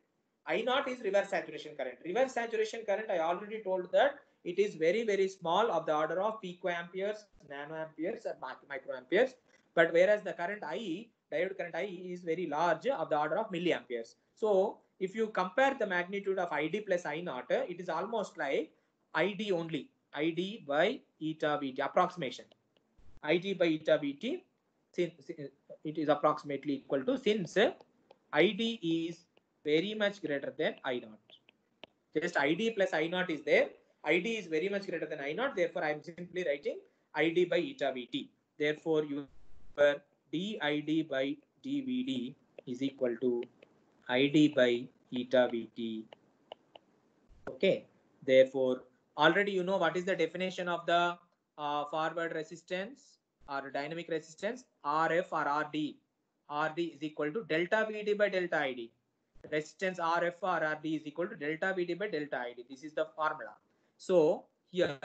I naught is reverse saturation current. Reverse saturation current, I already told that it is very, very small of the order of picoamperes, nanoamperes, and microamperes. But whereas the current I, diode current I is very large of the order of milliamperes. So if you compare the magnitude of ID plus I naught, it is almost like ID only. ID by eta Vt approximation. ID by eta Vt, since it is approximately equal to since ID is very much greater than I naught. Just ID plus I naught is there. ID is very much greater than I naught. Therefore, I am simply writing ID by eta Vt. Therefore, your dID by dVd is equal to id by eta vt. Okay, therefore, already you know what is the definition of the uh, forward resistance or dynamic resistance RF or RD. RD is equal to delta VD by delta ID. Resistance RF or RD is equal to delta VD by delta ID. This is the formula. So here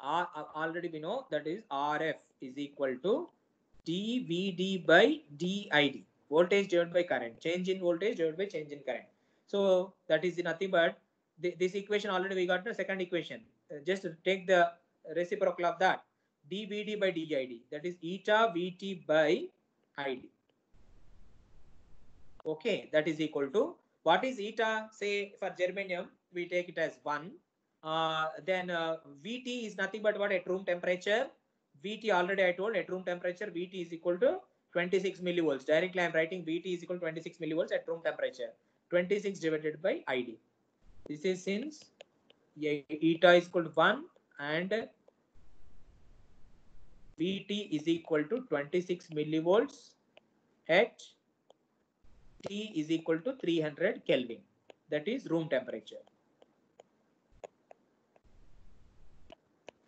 uh, already we know that is RF is equal to dVd by dID voltage divided by current. Change in voltage divided by change in current. So that is nothing but th this equation already we got the second equation. Uh, just take the reciprocal of that. Dvd by did that is eta vt by id okay that is equal to what is eta? Say for germanium we take it as 1 uh, then uh, vt is nothing but what? At room temperature. Vt already i told at room temperature vt is equal to 26 millivolts. Directly I'm writing Vt is equal to 26 millivolts at room temperature. 26 divided by ID. This is since eta is equal to 1 and Vt is equal to 26 millivolts at T is equal to 300 Kelvin. That is room temperature.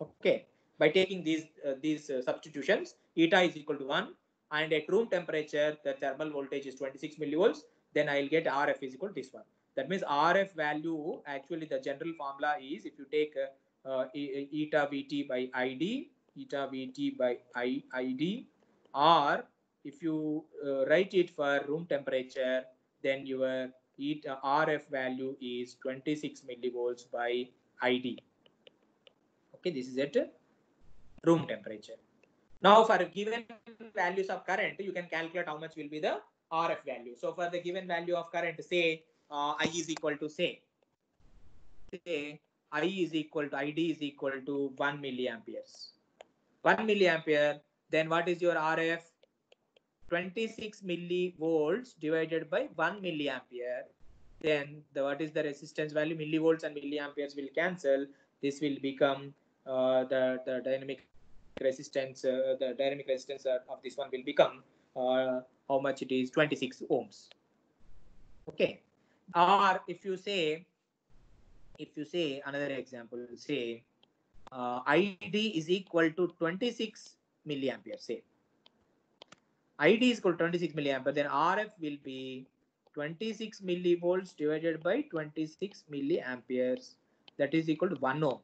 Okay. By taking these uh, these uh, substitutions, eta is equal to 1 and at room temperature the thermal voltage is 26 millivolts then i'll get rf is equal to this one. That means rf value actually the general formula is if you take uh, uh, eta vt by id eta vt by I, id or if you uh, write it for room temperature then your eta rf value is 26 millivolts by id okay this is at room temperature now for given values of current, you can calculate how much will be the RF value. So for the given value of current, say uh, I is equal to say, say I is equal to ID is equal to 1 milliamperes. 1 milliampere, then what is your RF? 26 millivolts divided by 1 milliampere, then the, what is the resistance value? Millivolts and milliamperes will cancel. This will become uh, the, the dynamic resistance, uh, the dynamic resistance of this one will become uh, how much it is 26 ohms. Okay. Or if you say, if you say another example, say uh, ID is equal to 26 milliampere, say. ID is equal to 26 milliampere, then RF will be 26 millivolts divided by 26 milliamperes. That is equal to 1 ohm.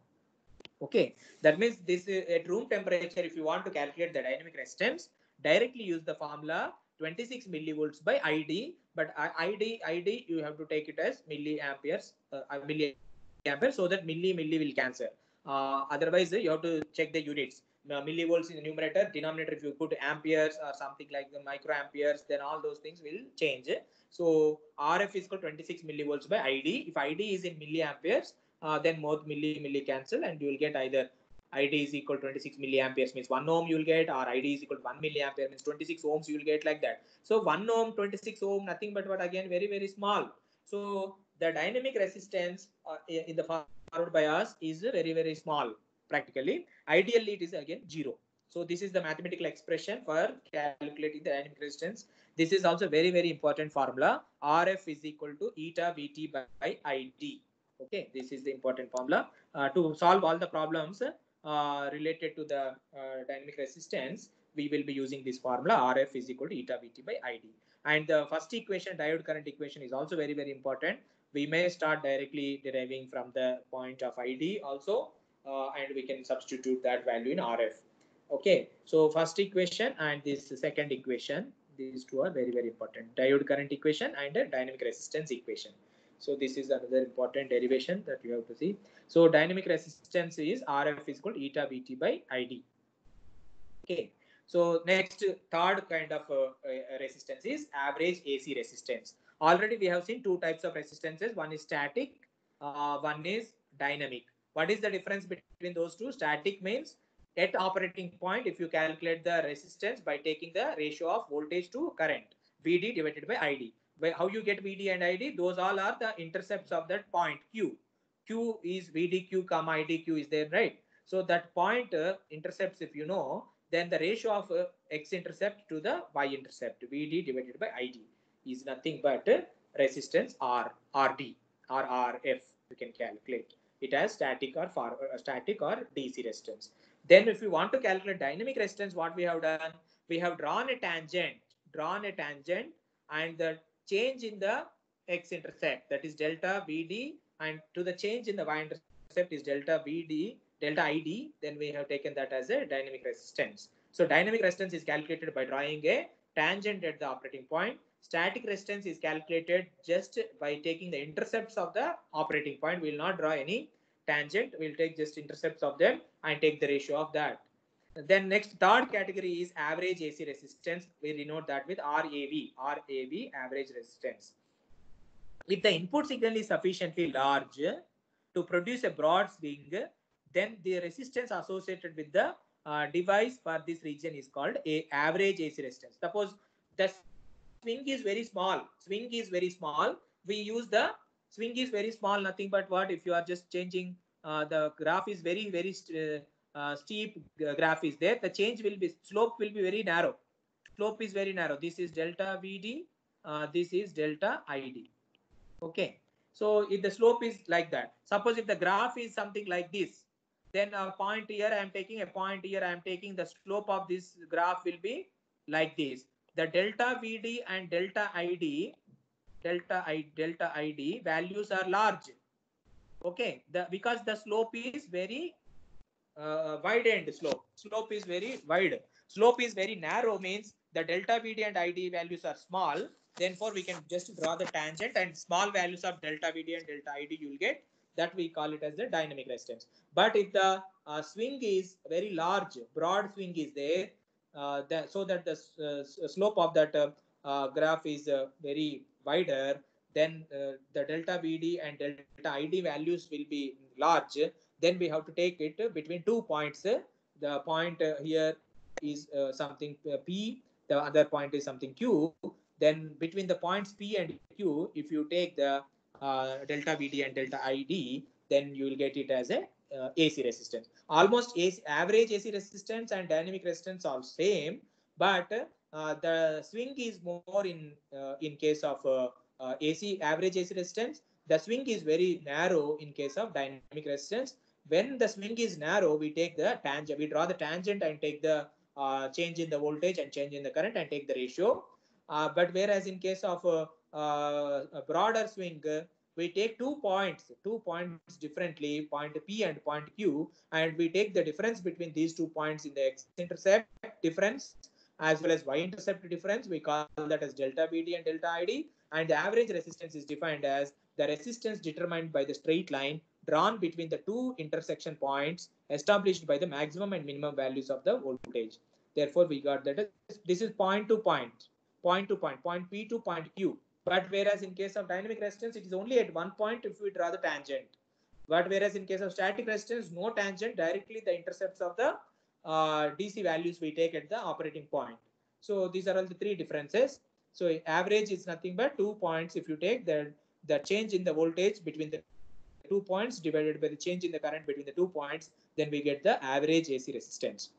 Okay, that means this is at room temperature. If you want to calculate the dynamic resistance, directly use the formula 26 millivolts by ID. But ID, ID, you have to take it as milliamperes, uh, milliampere, so that milli milli will cancel. Uh, otherwise, you have to check the units. Uh, millivolts in the numerator, denominator, if you put amperes or something like the microamperes, then all those things will change. So RF is equal 26 millivolts by ID. If ID is in milliamperes, uh, then both milli milli cancel and you will get either ID is equal to 26 milliamperes means 1 ohm you will get or ID is equal to 1 milliampere means 26 ohms you will get like that. So 1 ohm, 26 ohm, nothing but what again very, very small. So the dynamic resistance uh, in the forward bias is very, very small practically. Ideally, it is again zero. So this is the mathematical expression for calculating the dynamic resistance. This is also very, very important formula. RF is equal to eta Vt by ID. Okay, this is the important formula. Uh, to solve all the problems uh, related to the uh, dynamic resistance, we will be using this formula RF is equal to eta Vt by ID. And the first equation, diode current equation is also very, very important. We may start directly deriving from the point of ID also uh, and we can substitute that value in RF. Okay, so first equation and this second equation, these two are very, very important. Diode current equation and a dynamic resistance equation. So this is another important derivation that you have to see. So dynamic resistance is RF is equal to eta Vt by ID. Okay. So next third kind of uh, uh, resistance is average AC resistance. Already we have seen two types of resistances. One is static, uh, one is dynamic. What is the difference between those two? Static means at operating point, if you calculate the resistance by taking the ratio of voltage to current, VD divided by ID. How you get VD and ID? Those all are the intercepts of that point Q. Q is VDQ comma IDQ is there, right? So that point uh, intercepts, if you know, then the ratio of uh, X intercept to the Y intercept, VD divided by ID is nothing but uh, resistance R, RD or RF, you can calculate it has static or far, uh, static or DC resistance. Then if we want to calculate dynamic resistance, what we have done, we have drawn a tangent, drawn a tangent and the change in the x-intercept that is delta VD and to the change in the y-intercept is delta VD, delta ID, then we have taken that as a dynamic resistance. So dynamic resistance is calculated by drawing a tangent at the operating point Static resistance is calculated just by taking the intercepts of the operating point. We will not draw any tangent. We'll take just intercepts of them and take the ratio of that. Then next third category is average AC resistance. We denote that with RAV, RAV average resistance. If the input signal is sufficiently large to produce a broad swing, then the resistance associated with the uh, device for this region is called a average AC resistance. Suppose the swing is very small. Swing is very small. We use the swing is very small, nothing but what if you are just changing uh, the graph is very, very uh, uh steep graph is there. The change will be, slope will be very narrow. Slope is very narrow. This is delta VD. Uh, this is delta ID. Okay. So if the slope is like that, suppose if the graph is something like this, then a point here I am taking a point here I am taking the slope of this graph will be like this the delta VD and delta ID, delta I delta ID values are large. Okay, the because the slope is very uh, wide end slope. Slope is very wide. Slope is very narrow means the delta VD and ID values are small. Therefore, we can just draw the tangent and small values of delta VD and delta ID you will get that we call it as the dynamic resistance. But if the uh, swing is very large, broad swing is there, uh, that, so that the uh, slope of that uh, graph is very wider, then the delta VD and delta ID values will be large. Then we have to take it between two points. The point here is something P. The the other point is something q then between the points p and q if you take the uh, delta vd and delta id then you will get it as a uh, ac resistance almost AC, average ac resistance and dynamic resistance are same but uh, the swing is more in uh, in case of uh, uh, ac average ac resistance the swing is very narrow in case of dynamic resistance when the swing is narrow we take the tangent we draw the tangent and take the uh, change in the voltage and change in the current and take the ratio. Uh, but whereas in case of uh, a broader swing, we take two points, two points differently, point P and point Q, and we take the difference between these two points in the x-intercept difference as well as y-intercept difference. We call that as delta VD and delta ID, and the average resistance is defined as the resistance determined by the straight line drawn between the two intersection points established by the maximum and minimum values of the voltage. Therefore, we got that this is point to point, point to point, point P to point Q. But whereas in case of dynamic resistance, it is only at one point if we draw the tangent. But whereas in case of static resistance, no tangent, directly the intercepts of the uh, DC values we take at the operating point. So these are all the three differences. So average is nothing but two points if you take the, the change in the voltage between the two points divided by the change in the current between the two points, then we get the average AC resistance.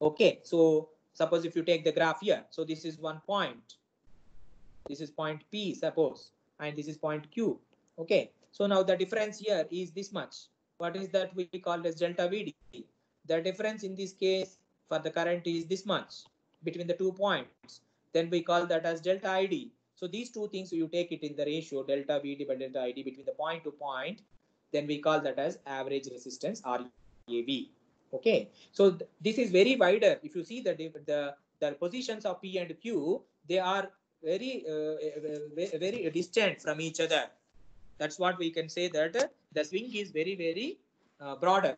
Okay, so suppose if you take the graph here, so this is one point. This is point P, suppose, and this is point Q. Okay, so now the difference here is this much. What is that we call as delta VD? The difference in this case for the current is this much between the two points. Then we call that as delta ID. So these two things, you take it in the ratio delta V by delta ID between the point to point, then we call that as average resistance RAV. Okay, so th this is very wider. If you see the, the, the positions of P and Q, they are very, uh, very distant from each other. That's what we can say that the swing is very, very uh, broader.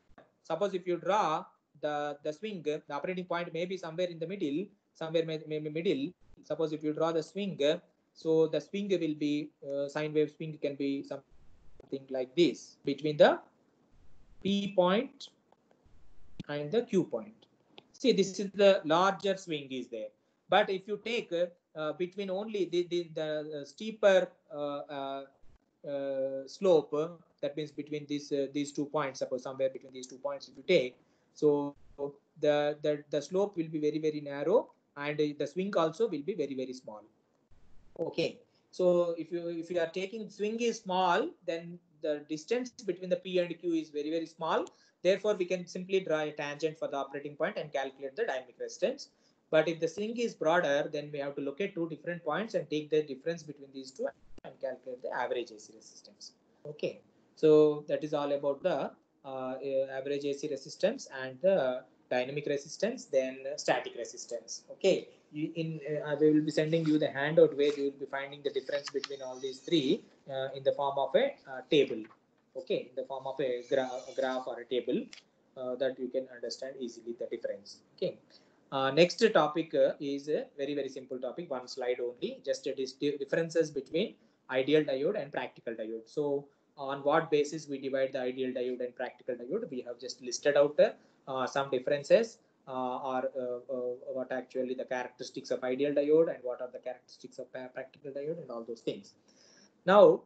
Suppose if you draw the, the swing, the operating point may be somewhere in the middle, somewhere may middle. Suppose if you draw the swing, so the swing will be uh, sine wave swing can be something like this between the P point and the Q point. See, this is the larger swing is there. But if you take uh, between only the, the, the steeper uh, uh, uh slope, that means between these uh, these two points, suppose somewhere between these two points, if you take, so the, the, the slope will be very, very narrow and the swing also will be very, very small. Okay. So if you if you are taking swing is small, then the distance between the P and Q is very, very small. Therefore, we can simply draw a tangent for the operating point and calculate the dynamic resistance. But if the swing is broader, then we have to look at two different points and take the difference between these two and calculate the average AC resistance. Okay. So that is all about the uh, average AC resistance and the dynamic resistance, then static resistance. Okay in uh, we will be sending you the handout where you will be finding the difference between all these three uh, in the form of a uh, table. Okay in the form of a, gra a graph or a table uh, that you can understand easily the difference. Okay. Uh, next topic uh, is a very very simple topic one slide only just it is differences between ideal diode and practical diode. So on what basis we divide the ideal diode and practical diode? We have just listed out some differences. uh, are uh, uh, what actually the characteristics of ideal diode and what are the characteristics of practical diode and all those things. Now,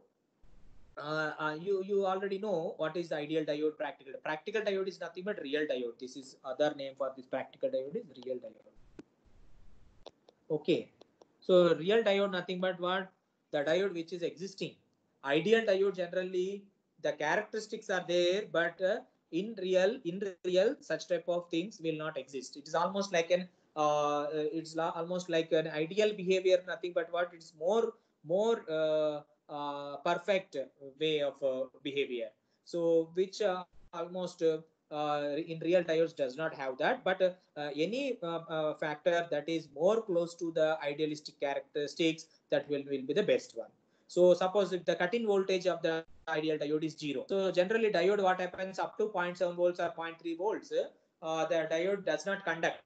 uh, uh, you you already know what is the ideal diode practical practical diode is nothing but real diode. This is other name for this practical diode is real diode. Okay. So real diode nothing but what? The diode which is existing. Ideal diode generally the characteristics are there but uh, in real in real such type of things will not exist. It is almost like an uh, it's almost like an ideal behavior nothing but what it's more more uh, uh, perfect way of uh, behavior. So which uh, almost uh, in real diodes does not have that. But any factor that is more close to the idealistic characteristics that will, will be the best one. So suppose if the cut-in voltage of the ideal diode is zero. So generally diode what happens up to 0.7 volts or 0.3 volts, uh, the diode does not conduct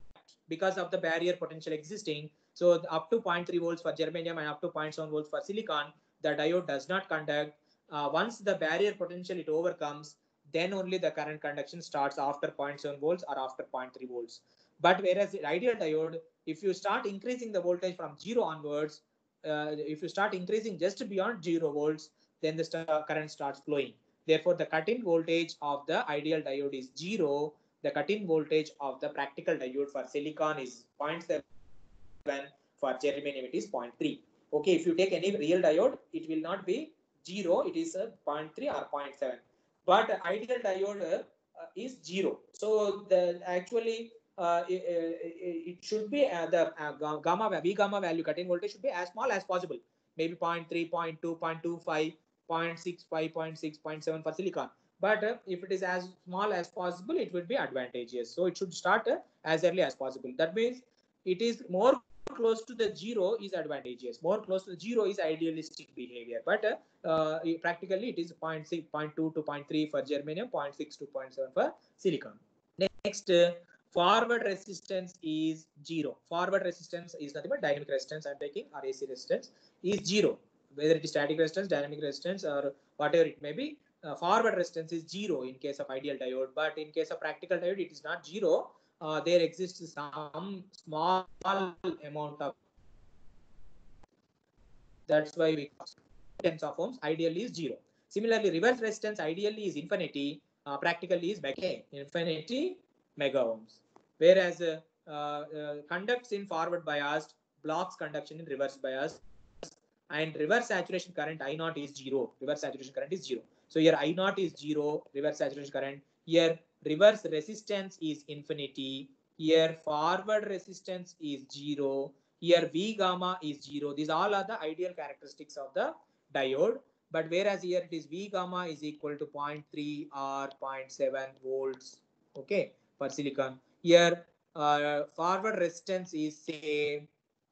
because of the barrier potential existing. So up to 0.3 volts for germanium and up to 0.7 volts for silicon, the diode does not conduct. Uh, once the barrier potential it overcomes, then only the current conduction starts after 0.7 volts or after 0.3 volts. But whereas the ideal diode, if you start increasing the voltage from zero onwards, uh, if you start increasing just beyond zero volts, then the current starts flowing. Therefore, the cut-in voltage of the ideal diode is zero. The cut-in voltage of the practical diode for silicon is 0.7. For germanium, it is 0.3. Okay, if you take any real diode, it will not be zero. It is a 0.3 or 0.7. But ideal diode uh, is zero. So the actually uh, it, it, should be uh, the uh, gamma V gamma value cut-in voltage should be as small as possible. Maybe 0 0.3, 0 0.2, 0 0.25, 0.65, 0.6, 0.7 for silicon. But uh, if it is as small as possible, it would be advantageous. So it should start uh, as early as possible. That means it is more close to the zero is advantageous. More close to zero is idealistic behavior. But uh, practically it is 0 0.6, 0 0.2 to 0.3 for germanium, 0.6 to 0.7 for silicon. Next, forward resistance is zero. Forward resistance is nothing but dynamic resistance I'm taking or AC resistance is zero. Whether it is static resistance, dynamic resistance or whatever it may be, uh, forward resistance is zero in case of ideal diode. But in case of practical diode, it is not zero. Uh, there exists some small amount of that's why we tens of ohms ideally is zero. Similarly, reverse resistance ideally is infinity, uh, practically is okay, infinity mega ohms. Whereas uh, uh, conducts in forward biased, blocks conduction in reverse bias, and reverse saturation current I naught is zero. Reverse saturation current is zero. So here I naught is zero, reverse saturation current. Here reverse resistance is infinity. Here forward resistance is zero. Here V gamma is zero. These all are the ideal characteristics of the diode. But whereas here it is V gamma is equal to 0.3 or 0.7 volts. Okay for silicon. Here, uh, forward resistance is say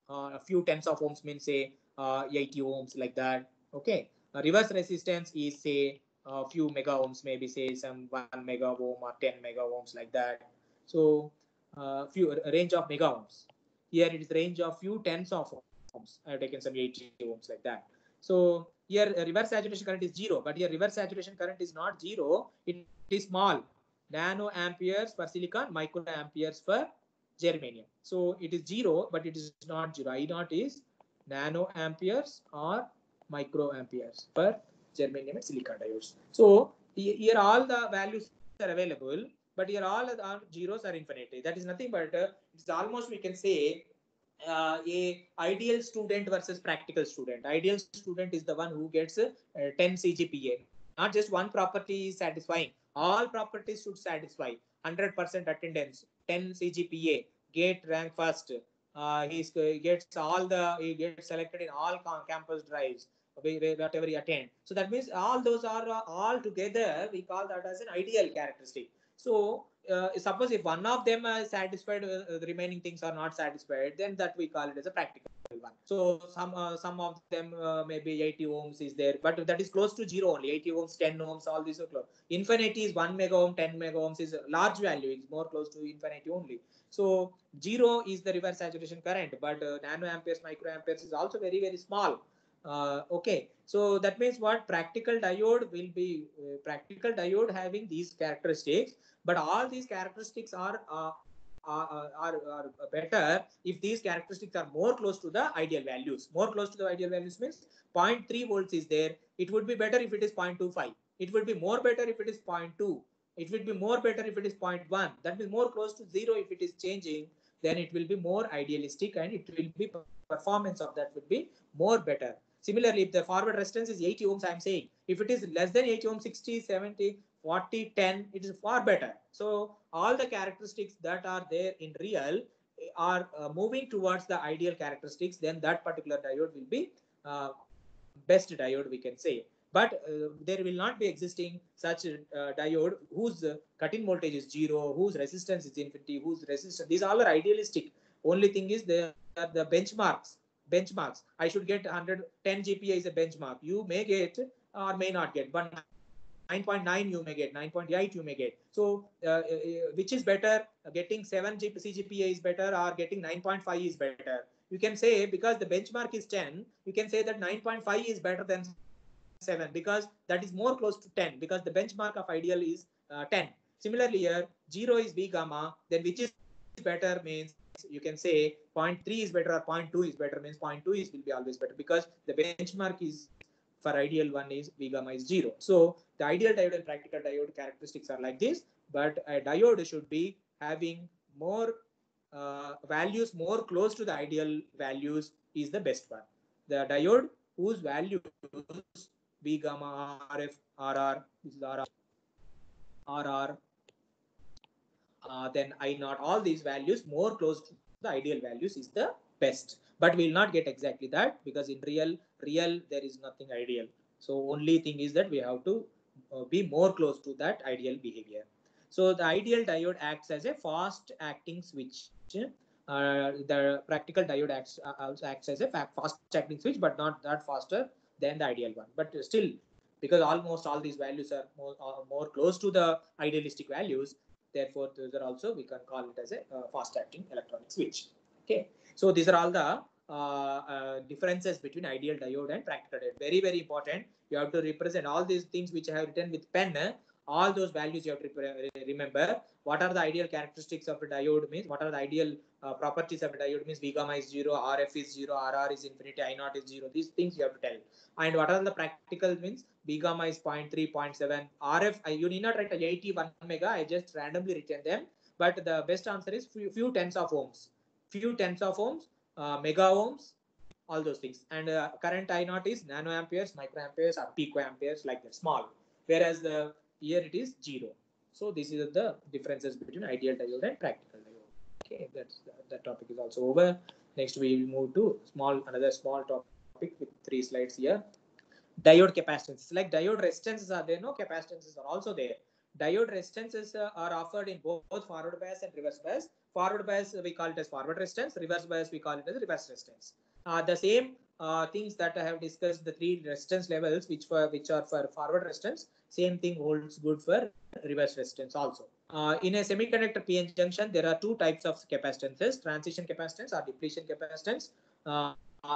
uh, a few tens of ohms means say Uh, 80 ohms like that. Okay. Uh, reverse resistance is say a few mega ohms, maybe say some one mega ohm or 10 mega ohms like that. So uh, few range of mega ohms. Here it is range of few tens of ohms. I have taken some 80 ohms like that. So here uh, reverse saturation current is zero, but here reverse saturation current is not zero. It is small nano amperes for silicon, micro amperes for germanium. So it is zero, but it is not zero. I naught is nano amperes or micro amperes for germanium and silicon diodes. So here all the values are available, but here all the zeros are infinite. That is nothing but uh, it's almost we can say uh, a ideal student versus practical student. Ideal student is the one who gets uh, 10 CGPA. Not just one property is satisfying all properties should satisfy 100% attendance 10 cgpa gate rank first uh, he gets all the he gets selected in all campus drives whatever he attend. So that means all those are uh, all together we call that as an ideal characteristic. So uh, suppose if one of them is satisfied uh, the remaining things are not satisfied then that we call it as a practical one. So some uh, some of them uh, maybe 80 ohms is there, but that is close to zero only. 80 ohms, 10 ohms, all these are close. Infinity is one mega ohm, 10 mega ohms is large value. It's more close to infinity only. So zero is the reverse saturation current, but uh, nanoamperes, microamperes is also very very small. Uh, okay, so that means what practical diode will be uh, practical diode having these characteristics, but all these characteristics are uh, are, are, are better if these characteristics are more close to the ideal values. More close to the ideal values means 0.3 volts is there. It would be better if it is 0.25. It would be more better if it is 0.2. It would be more better if it is 0.1. That means more close to zero if it is changing, then it will be more idealistic and it will be performance of that would be more better. Similarly, if the forward resistance is 80 ohms, I'm saying if it is less than 80 ohms, 60, 70, 40, 10, it is far better. So all the characteristics that are there in real are uh, moving towards the ideal characteristics, then that particular diode will be uh, best diode, we can say. But uh, there will not be existing such uh, diode whose cut-in voltage is zero, whose resistance is infinity, whose resistance. These all are idealistic. Only thing is they are the benchmarks. Benchmarks. I should get 110 GPA is a benchmark. You may get or may not get, but 9.9 you may get 9.8 you may get so uh, uh, which is better getting 7 G cgpa is better or getting 9.5 is better you can say because the benchmark is 10 you can say that 9.5 is better than 7 because that is more close to 10 because the benchmark of ideal is uh, 10 similarly here 0 is v gamma then which is better means you can say 0.3 is better or 0.2 is better means 0.2 is will be always better because the benchmark is for ideal one is V gamma is zero. So the ideal diode and practical diode characteristics are like this, but a diode should be having more uh, values more close to the ideal values is the best one. The diode whose values V gamma, RF, RR, this is RR, RR, uh, then I not all these values more close to the ideal values is the best. But we will not get exactly that because in real, real there is nothing ideal. So only thing is that we have to uh, be more close to that ideal behavior. So the ideal diode acts as a fast acting switch. Uh, the practical diode acts, uh, acts as a fast acting switch, but not that faster than the ideal one. But still, because almost all these values are more, uh, more close to the idealistic values, therefore those are also we can call it as a uh, fast acting electronic switch. Okay, so these are all the uh, uh, differences between ideal diode and practical diode. Very, very important. You have to represent all these things which I have written with pen all those values you have to remember. What are the ideal characteristics of a diode means? What are the ideal uh, properties of a diode means? V gamma is 0, RF is 0, RR is infinity, I naught is 0. These things you have to tell. And what are the practical means? V gamma is 0 0.3, 0 0.7. RF, you need not write a 81 mega. I just randomly written them. But the best answer is few, few tens of ohms. Few tens of ohms, uh, mega ohms, all those things. And uh, current I naught is nano amperes, nanoamperes, microamperes, or picoamperes like that, small. Whereas the here it is zero. So this is the differences between ideal diode and practical diode. Okay, that's that topic is also over. Next we will move to small another small topic with three slides here. Diode capacitances like diode resistances are there. No capacitances are also there. Diode resistances uh, are offered in both, both forward bias and reverse bias. Forward bias we call it as forward resistance. Reverse bias we call it as reverse resistance. Uh, the same uh, things that I have discussed, the three resistance levels, which for which are for forward resistance, same thing holds good for reverse resistance also. Uh, in a semiconductor PN junction, there are two types of capacitances: transition capacitance or depletion capacitance. Uh,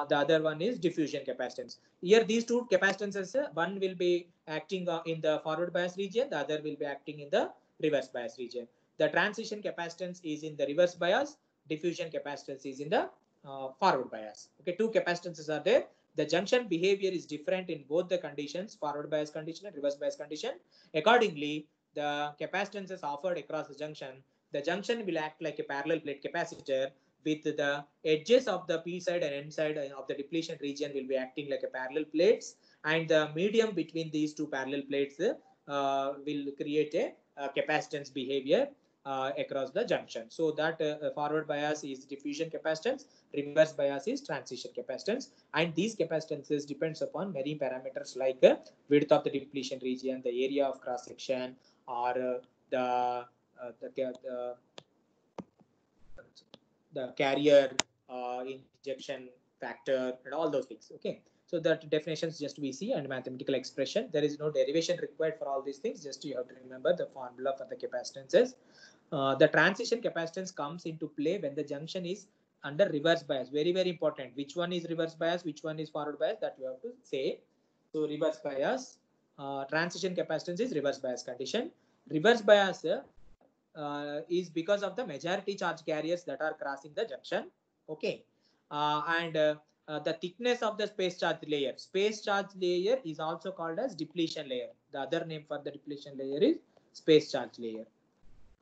the other one is diffusion capacitance. Here, these two capacitances, one will be acting uh, in the forward bias region, the other will be acting in the reverse bias region. The transition capacitance is in the reverse bias, diffusion capacitance is in the forward bias. Okay, two capacitances are there. The junction behavior is different in both the conditions, forward bias condition and reverse bias condition. Accordingly, the capacitances offered across the junction, the junction will act like a parallel plate capacitor with the edges of the P side and N side of the depletion region will be acting like a parallel plates and the medium between these two parallel plates uh, will create a, a capacitance behavior uh, across the junction. So that uh, uh, forward bias is diffusion capacitance, reverse bias is transition capacitance, and these capacitances depends upon many parameters like uh, width of the depletion region, the area of cross section, or uh, the, uh, the, the the carrier injection factor and all those things. Okay. So that definitions just we see and mathematical expression. There is no derivation required for all these things. Just you have to remember the formula for the capacitances. Uh, the transition capacitance comes into play when the junction is under reverse bias. Very, very important. Which one is reverse bias? Which one is forward bias? That you have to say. So reverse bias, uh, transition capacitance is reverse bias condition. Reverse bias uh, is because of the majority charge carriers that are crossing the junction. Okay. Uh, and uh, the thickness of the space charge layer. Space charge layer is also called as depletion layer. The other name for the depletion layer is space charge layer.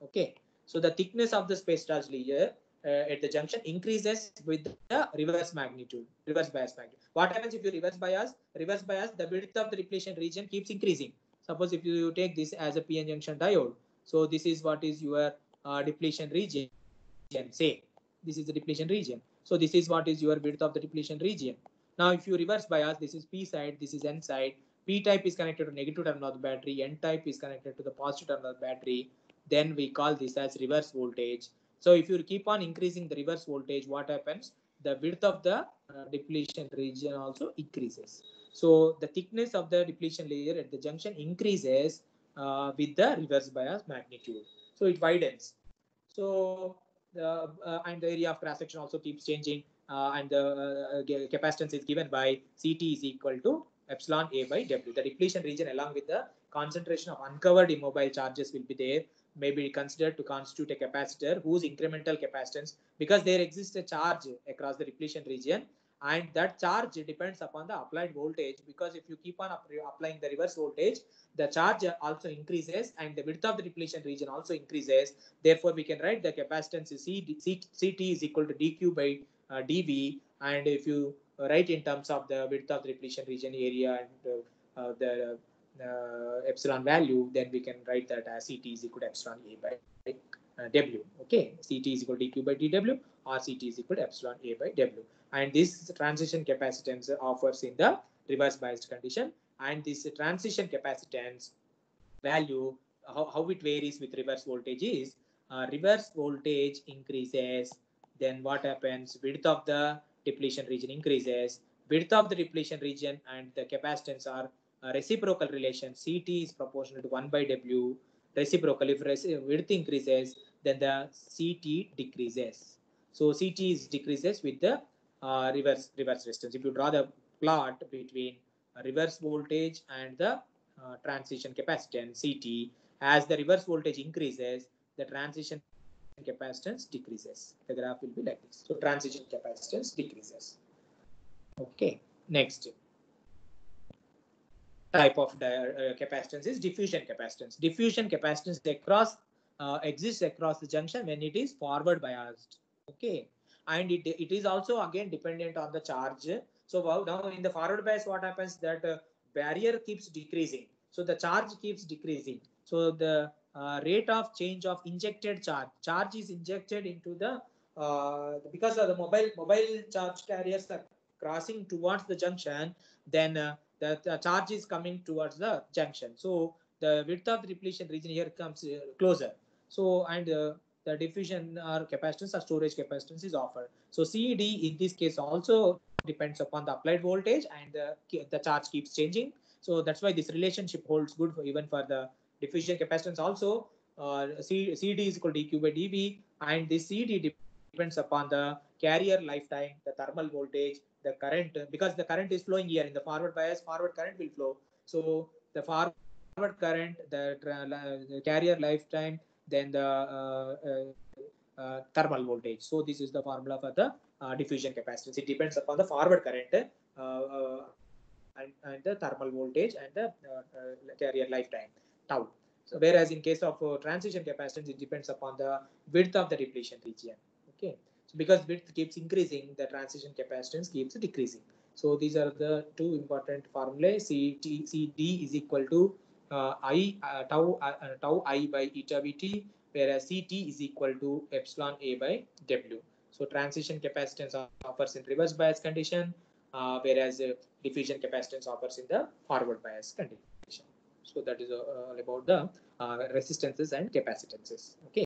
Okay, so the thickness of the space charge layer uh, at the junction increases with the reverse magnitude, reverse bias magnitude. What happens if you reverse bias? Reverse bias, the width of the depletion region keeps increasing. Suppose if you take this as a PN junction diode, so this is what is your uh, depletion region. Say this is the depletion region. So this is what is your width of the depletion region. Now, if you reverse bias, this is P side, this is N side. P type is connected to negative terminal of the battery. N type is connected to the positive terminal of the battery then we call this as reverse voltage. So if you keep on increasing the reverse voltage, what happens? The width of the uh, depletion region also increases. So the thickness of the depletion layer at the junction increases uh, with the reverse bias magnitude. So it widens. So the uh, and the area of cross section also keeps changing, uh, and the uh, capacitance is given by CT is equal to epsilon A by W. The depletion region along with the concentration of uncovered immobile charges will be there may be considered to constitute a capacitor whose incremental capacitance, because there exists a charge across the depletion region, and that charge depends upon the applied voltage because if you keep on applying the reverse voltage the charge also increases and the width of the depletion region also increases. Therefore we can write the capacitance is ct is equal to dq by uh, dv. And if you write in terms of the width of the depletion region area and uh, the uh, epsilon value then we can write that as ct is equal to epsilon a by uh, w. Okay? Ct is equal to dq by dw or ct is equal to epsilon a by w and this transition capacitance offers in the reverse biased condition. And this transition capacitance value how, how it varies with reverse voltage is uh, reverse voltage increases then what happens? Width of the depletion region increases. Width of the depletion region and the capacitance are a reciprocal relation. Ct is proportional to 1 by w. Reciprocal if width increases then the ct decreases. So ct is decreases with the uh, reverse reverse resistance. If you draw the plot between reverse voltage and the uh, transition capacitance CT, as the reverse voltage increases, the transition capacitance decreases. The graph will be like this. So transition capacitance decreases. Okay, next type of uh, capacitance is diffusion capacitance. Diffusion capacitance across uh, exists across the junction when it is forward biased. Okay, and it, it is also again dependent on the charge. So now in the forward bias, what happens that uh, barrier keeps decreasing. So the charge keeps decreasing. So the uh, rate of change of injected charge, charge is injected into the, uh, because of the mobile, mobile charge carriers are crossing towards the junction, then uh, the, the, charge is coming towards the junction. So the width of the depletion region here comes uh, closer. So, and uh, the diffusion or capacitance or storage capacitance is offered. So CED in this case also depends upon the applied voltage and the, the charge keeps changing. So that's why this relationship holds good for even for the diffusion capacitance also. Uh, C, CD is equal to dq by dV and this CD depends upon the carrier lifetime, the thermal voltage, the current, because the current is flowing here in the forward bias, forward current will flow. So the forward current, the, the carrier lifetime, then the uh, uh, uh, thermal voltage. So this is the formula for the diffusion capacitance. It depends upon the forward current and, and, the thermal voltage and the carrier lifetime tau. So whereas in case of transition capacitance, it depends upon the width of the depletion region. Okay. So because width keeps increasing, the transition capacitance keeps decreasing. So these are the two important formulae. C, T, C D is equal to uh, i uh, tau uh, tau i by eta VT, whereas ct is equal to epsilon a by w. So transition capacitance offers in reverse bias condition, whereas diffusion capacitance offers in the forward bias condition. So that is all about the resistances and capacitances. Okay.